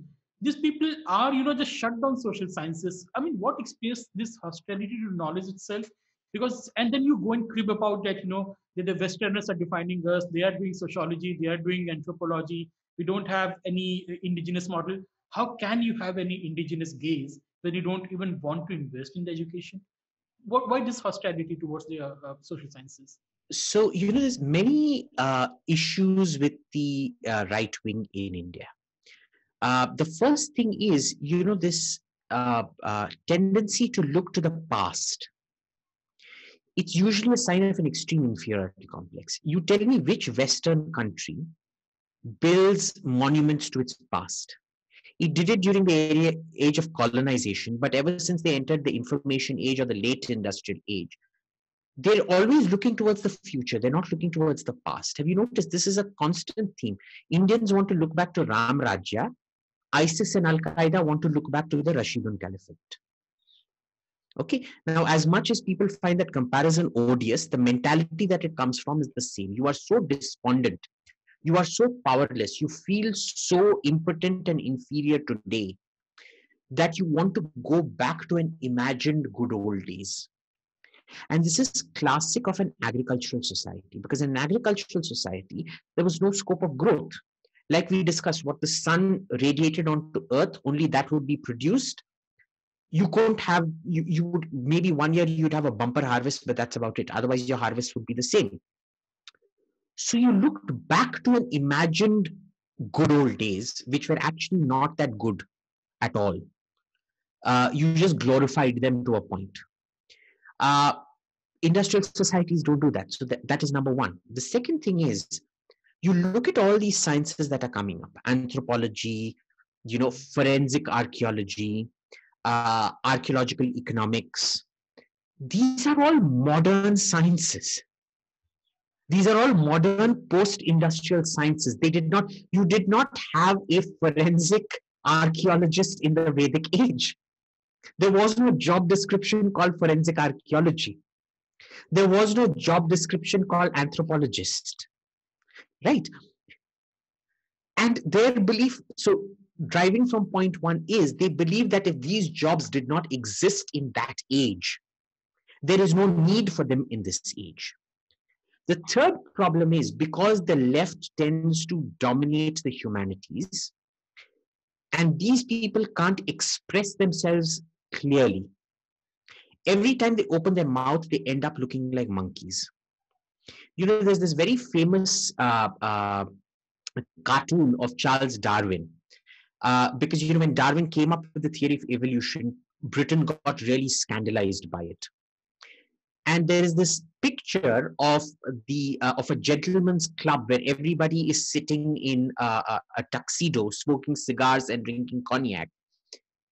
these people are you know just shut down social sciences. I mean what explains this hostility to knowledge itself? Because and then you go and crib about that you know that the westerners are defining us they are doing sociology they are doing anthropology we don't have any indigenous model. How can you have any indigenous gaze when you don't even want to invest in the education? What, why this hostility towards the uh, uh, social sciences? So you know there's many uh, issues with the uh, right wing in india uh, the first thing is, you know, this uh, uh, tendency to look to the past. It's usually a sign of an extreme inferiority complex. You tell me which Western country builds monuments to its past. It did it during the age of colonization, but ever since they entered the information age or the late industrial age, they're always looking towards the future. They're not looking towards the past. Have you noticed this is a constant theme? Indians want to look back to Ram Rajya ISIS and Al Qaeda want to look back to the Rashidun Caliphate. Okay, now as much as people find that comparison odious, the mentality that it comes from is the same. You are so despondent, you are so powerless, you feel so impotent and inferior today that you want to go back to an imagined good old days. And this is classic of an agricultural society because in an agricultural society, there was no scope of growth like we discussed what the sun radiated onto earth only that would be produced. You couldn't have you, you would maybe one year you'd have a bumper harvest but that's about it. Otherwise your harvest would be the same. So you looked back to an imagined good old days which were actually not that good at all. Uh, you just glorified them to a point. Uh, industrial societies don't do that. So that, that is number one. The second thing is you look at all these sciences that are coming up anthropology you know forensic archaeology uh, archaeological economics. These are all modern sciences. These are all modern post-industrial sciences. They did not you did not have a forensic archaeologist in the vedic age. There was no job description called forensic archaeology. There was no job description called anthropologist right? And their belief so driving from point one is they believe that if these jobs did not exist in that age there is no need for them in this age. The third problem is because the left tends to dominate the humanities and these people can't express themselves clearly. Every time they open their mouth they end up looking like monkeys you know, there's this very famous uh, uh, cartoon of Charles Darwin. Uh, because you know when Darwin came up with the theory of evolution, Britain got really scandalized by it. And there is this picture of the uh, of a gentleman's club where everybody is sitting in a, a tuxedo, smoking cigars and drinking cognac,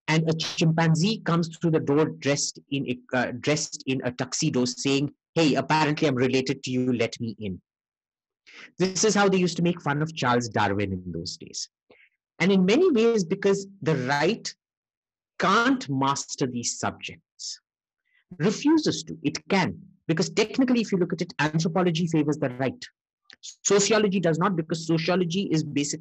and a chimpanzee comes through the door dressed in a, uh, dressed in a tuxedo, saying, hey, apparently I'm related to you, let me in. This is how they used to make fun of Charles Darwin in those days. And in many ways, because the right can't master these subjects, refuses to. It can. Because technically, if you look at it, anthropology favors the right. Sociology does not, because sociology is basic,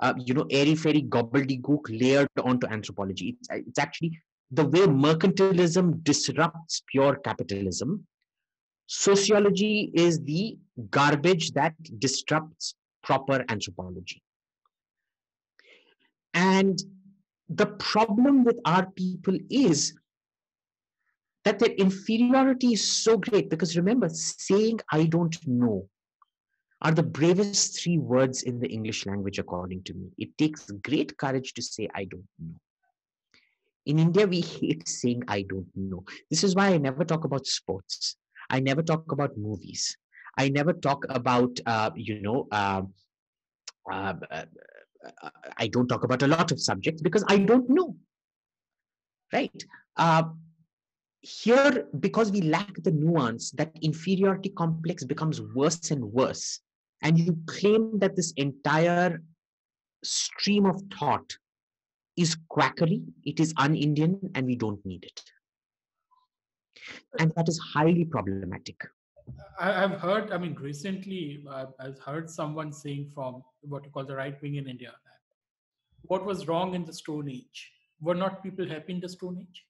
uh, you know, airy fairy gobbledygook layered onto anthropology. It's, it's actually the way mercantilism disrupts pure capitalism. Sociology is the garbage that disrupts proper anthropology. And the problem with our people is that their inferiority is so great because remember, saying I don't know are the bravest three words in the English language, according to me. It takes great courage to say I don't know. In India, we hate saying I don't know. This is why I never talk about sports. I never talk about movies. I never talk about, uh, you know, uh, uh, I don't talk about a lot of subjects because I don't know. Right? Uh, here, because we lack the nuance, that inferiority complex becomes worse and worse. And you claim that this entire stream of thought is quackery, it is un Indian, and we don't need it. And that is highly problematic. I've heard, I mean, recently, I've heard someone saying from what you call the right wing in India that what was wrong in the Stone Age? Were not people happy in the Stone Age?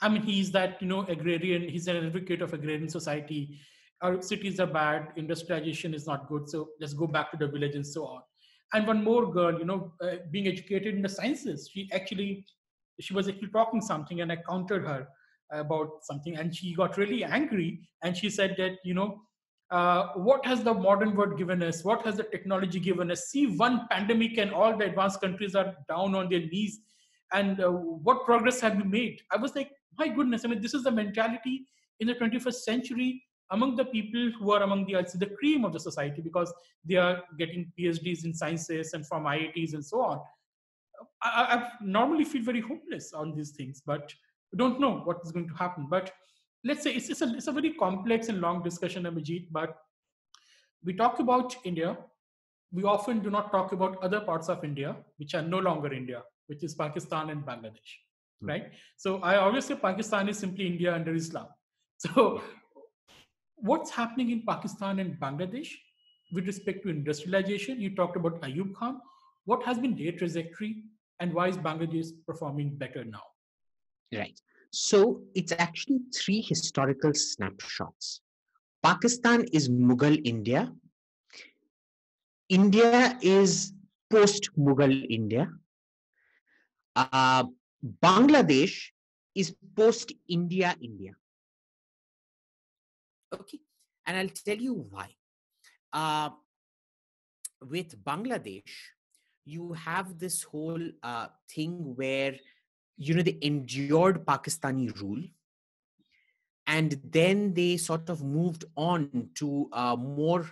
I mean, he's that, you know, agrarian, he's an advocate of agrarian society. Our cities are bad, industrialization is not good, so let's go back to the village and so on. And one more girl, you know, uh, being educated in the sciences, she actually, she was actually talking something and I countered her about something. And she got really angry and she said that you know uh, what has the modern world given us? What has the technology given us? See one pandemic and all the advanced countries are down on their knees. And uh, what progress have we made? I was like my goodness. I mean this is the mentality in the 21st century among the people who are among the I'd say the cream of the society because they are getting phds in sciences and from iits and so on. I, I normally feel very hopeless on these things but we don't know what is going to happen. But let's say it's, it's, a, it's a very complex and long discussion, Abhijit. But we talk about India. We often do not talk about other parts of India, which are no longer India, which is Pakistan and Bangladesh, mm-hmm. right? So I always say Pakistan is simply India under Islam. So what's happening in Pakistan and Bangladesh with respect to industrialization? You talked about Ayub Khan. What has been their trajectory and why is Bangladesh performing better now? Right. So it's actually three historical snapshots. Pakistan is Mughal India. India is post Mughal India. Uh, Bangladesh is post India India. Okay. And I'll tell you why. Uh, with Bangladesh, you have this whole uh, thing where you know, they endured Pakistani rule. And then they sort of moved on to uh, more,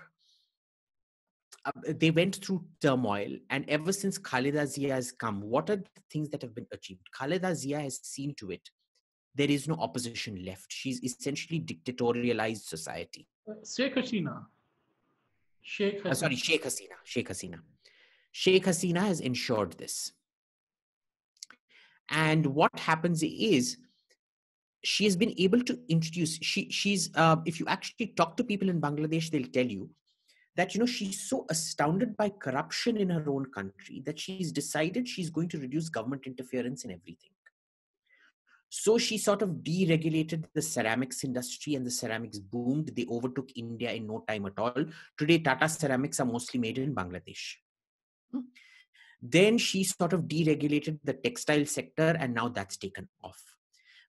uh, they went through turmoil. And ever since Khaleda Zia has come, what are the things that have been achieved? Khaleda Zia has seen to it there is no opposition left. She's essentially dictatorialized society. Sheikh Hasina. Sheikh Hasina. Uh, sorry, Sheikh Hasina. Sheikh Hasina. Sheikh Hasina has ensured this. And what happens is she has been able to introduce, she, she's, uh, if you actually talk to people in Bangladesh, they'll tell you that, you know, she's so astounded by corruption in her own country that she's decided she's going to reduce government interference in everything. So she sort of deregulated the ceramics industry and the ceramics boomed. They overtook India in no time at all. Today, Tata ceramics are mostly made in Bangladesh. Then she sort of deregulated the textile sector, and now that's taken off.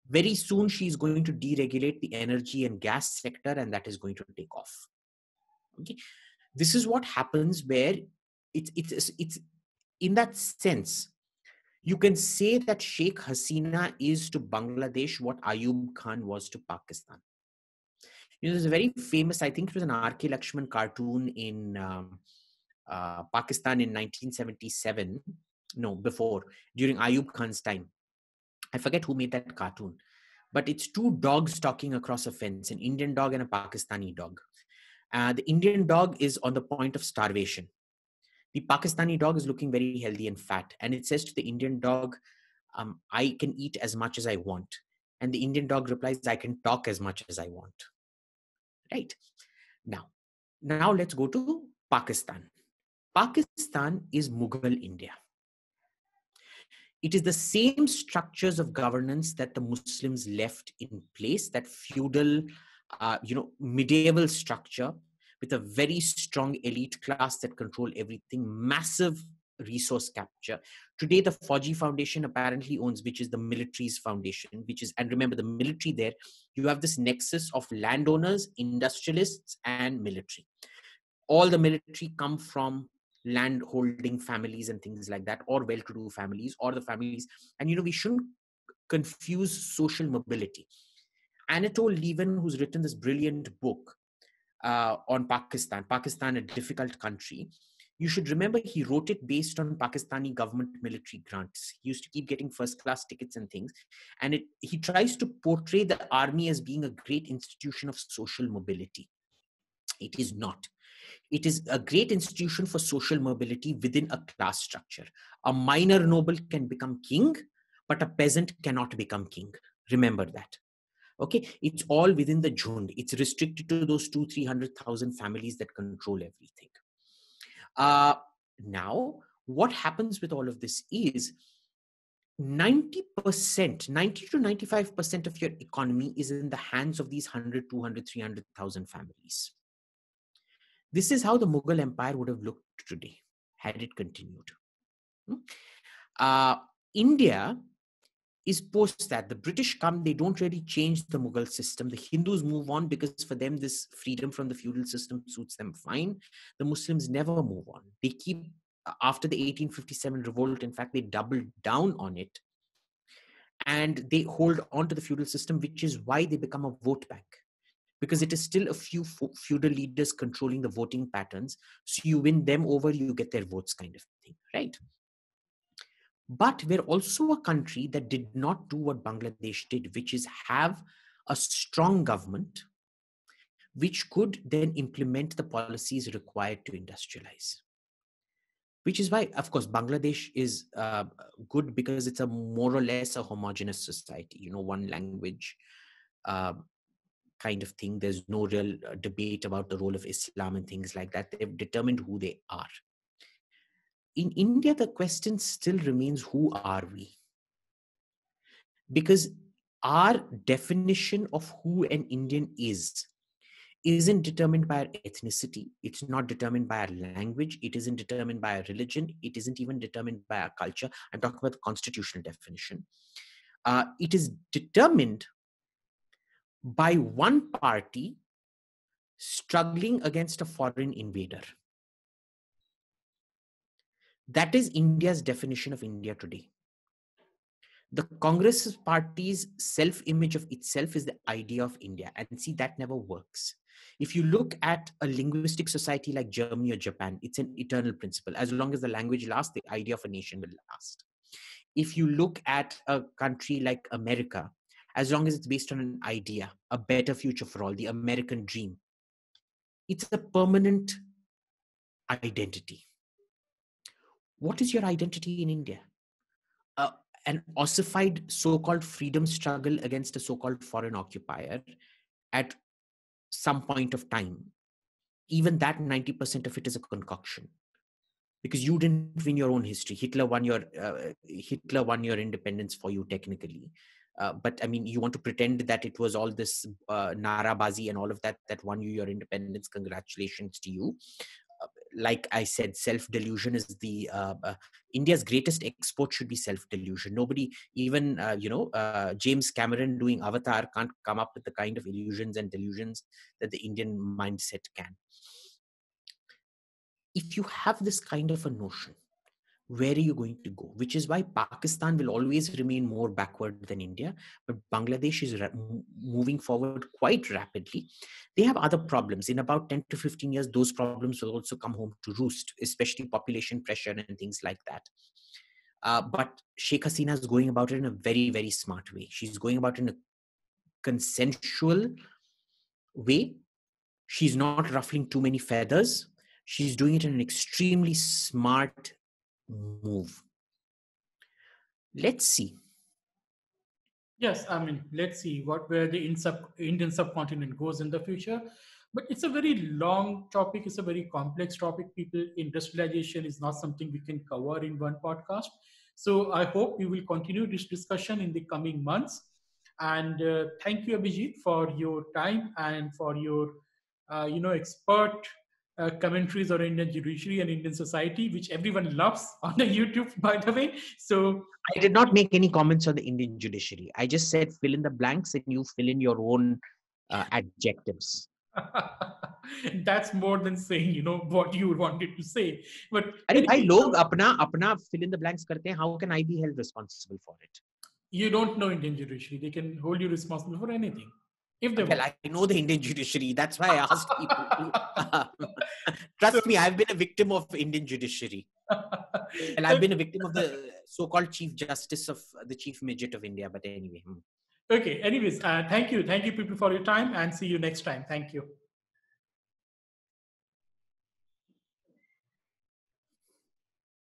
Very soon, she's going to deregulate the energy and gas sector, and that is going to take off. Okay, this is what happens where it's it's it's in that sense. You can say that Sheikh Hasina is to Bangladesh what Ayub Khan was to Pakistan. You know, there's a very famous, I think it was an R.K. Laxman cartoon in um, uh, Pakistan in 1977. No, before, during Ayub Khan's time. I forget who made that cartoon, but it's two dogs talking across a fence an Indian dog and a Pakistani dog. Uh, the Indian dog is on the point of starvation. The Pakistani dog is looking very healthy and fat. And it says to the Indian dog, um, I can eat as much as I want. And the Indian dog replies, I can talk as much as I want. Right? Now, now let's go to Pakistan. Pakistan is Mughal India. It is the same structures of governance that the Muslims left in place, that feudal, uh, you know, medieval structure with a very strong elite class that control everything, massive resource capture. Today, the Fauji Foundation apparently owns, which is the military's foundation, which is, and remember the military there, you have this nexus of landowners, industrialists, and military. All the military come from land holding families and things like that, or well to do families, or the families. And you know, we shouldn't confuse social mobility. Anatol Lieven who's written this brilliant book uh, on Pakistan, Pakistan, a difficult country, you should remember he wrote it based on Pakistani government military grants. He used to keep getting first class tickets and things. And it, he tries to portray the army as being a great institution of social mobility. It is not. It is a great institution for social mobility within a class structure. A minor noble can become king, but a peasant cannot become king. Remember that. Okay, it's all within the Jund. It's restricted to those two, three hundred thousand families that control everything. Uh, now, what happens with all of this is 90%, 90 to 95% of your economy is in the hands of these 100, 200, 300,000 families. This is how the Mughal Empire would have looked today had it continued. Hmm? Uh, India is post that. The British come, they don't really change the Mughal system. The Hindus move on because for them, this freedom from the feudal system suits them fine. The Muslims never move on. They keep, after the 1857 revolt, in fact, they doubled down on it. And they hold on to the feudal system, which is why they become a vote bank because it is still a few feudal leaders controlling the voting patterns. So you win them over, you get their votes, kind of thing, right? But we're also a country that did not do what Bangladesh did, which is have a strong government which could then implement the policies required to industrialize. Which is why, of course, Bangladesh is uh, good because it's a more or less a homogenous society, you know, one language, uh, kind of thing. There's no real uh, debate about the role of Islam and things like that. They've determined who they are. In India, the question still remains who are we? Because our definition of who an Indian is isn't determined by our ethnicity, it's not determined by our language, it isn't determined by our religion, it isn't even determined by our culture. I'm talking about the constitutional definition. Uh, it is determined by one party struggling against a foreign invader. That is India's definition of India today. The Congress party's self image of itself is the idea of India. And see, that never works. If you look at a linguistic society like Germany or Japan, it's an eternal principle. As long as the language lasts, the idea of a nation will last. If you look at a country like America, as long as it's based on an idea, a better future for all, the American dream. It's a permanent identity. What is your identity in India? Uh, an ossified so called freedom struggle against a so called foreign occupier at some point of time. Even that 90% of it is a concoction because you didn't win your own history hitler won your uh, hitler won your independence for you technically uh, but I mean, you want to pretend that it was all this uh, Narabazi and all of that that won you your independence. Congratulations to you. Uh, like I said, self delusion is the uh, uh, India's greatest export should be self delusion. Nobody, even you know James Cameron doing Avatar, can't come up with the kind of illusions and delusions that the Indian mindset can. If you have this kind of a notion, where are you going to go? Which is why pakistan will always remain more backward than india but bangladesh is ra- moving forward quite rapidly. They have other problems. In about 10 to 15 years those problems will also come home to roost especially population pressure and things like that. Uh, but sheikh hasina is going about it in a very very smart way. She's going about it in a consensual way. She's not ruffling too many feathers. She's doing it in an extremely smart move. Let's see. Yes, I mean, let's see what where the Indian subcontinent goes in the future. But it's a very long topic. It's a very complex topic. People, industrialization is not something we can cover in one podcast. So I hope we will continue this discussion in the coming months. And uh, thank you, Abhijit, for your time and for your, uh, you know, expert uh, commentaries on Indian judiciary and Indian society, which everyone loves on the YouTube, by the way. So I did not make any comments on the Indian judiciary. I just said fill in the blanks and you fill in your own uh, adjectives. That's more than saying, you know, what you wanted to say. But Arey, bhai, log apna, apna fill in the blanks karte. How can I be held responsible for it? You don't know Indian judiciary. They can hold you responsible for anything. If they well, I know the Indian judiciary. That's why I asked people. Trust so, me, I've been a victim of Indian judiciary. and I've been a victim of the so-called Chief Justice of the Chief Midget of India. But anyway. Hmm. Okay. Anyways, uh, thank you. Thank you, people, for your time and see you next time. Thank you.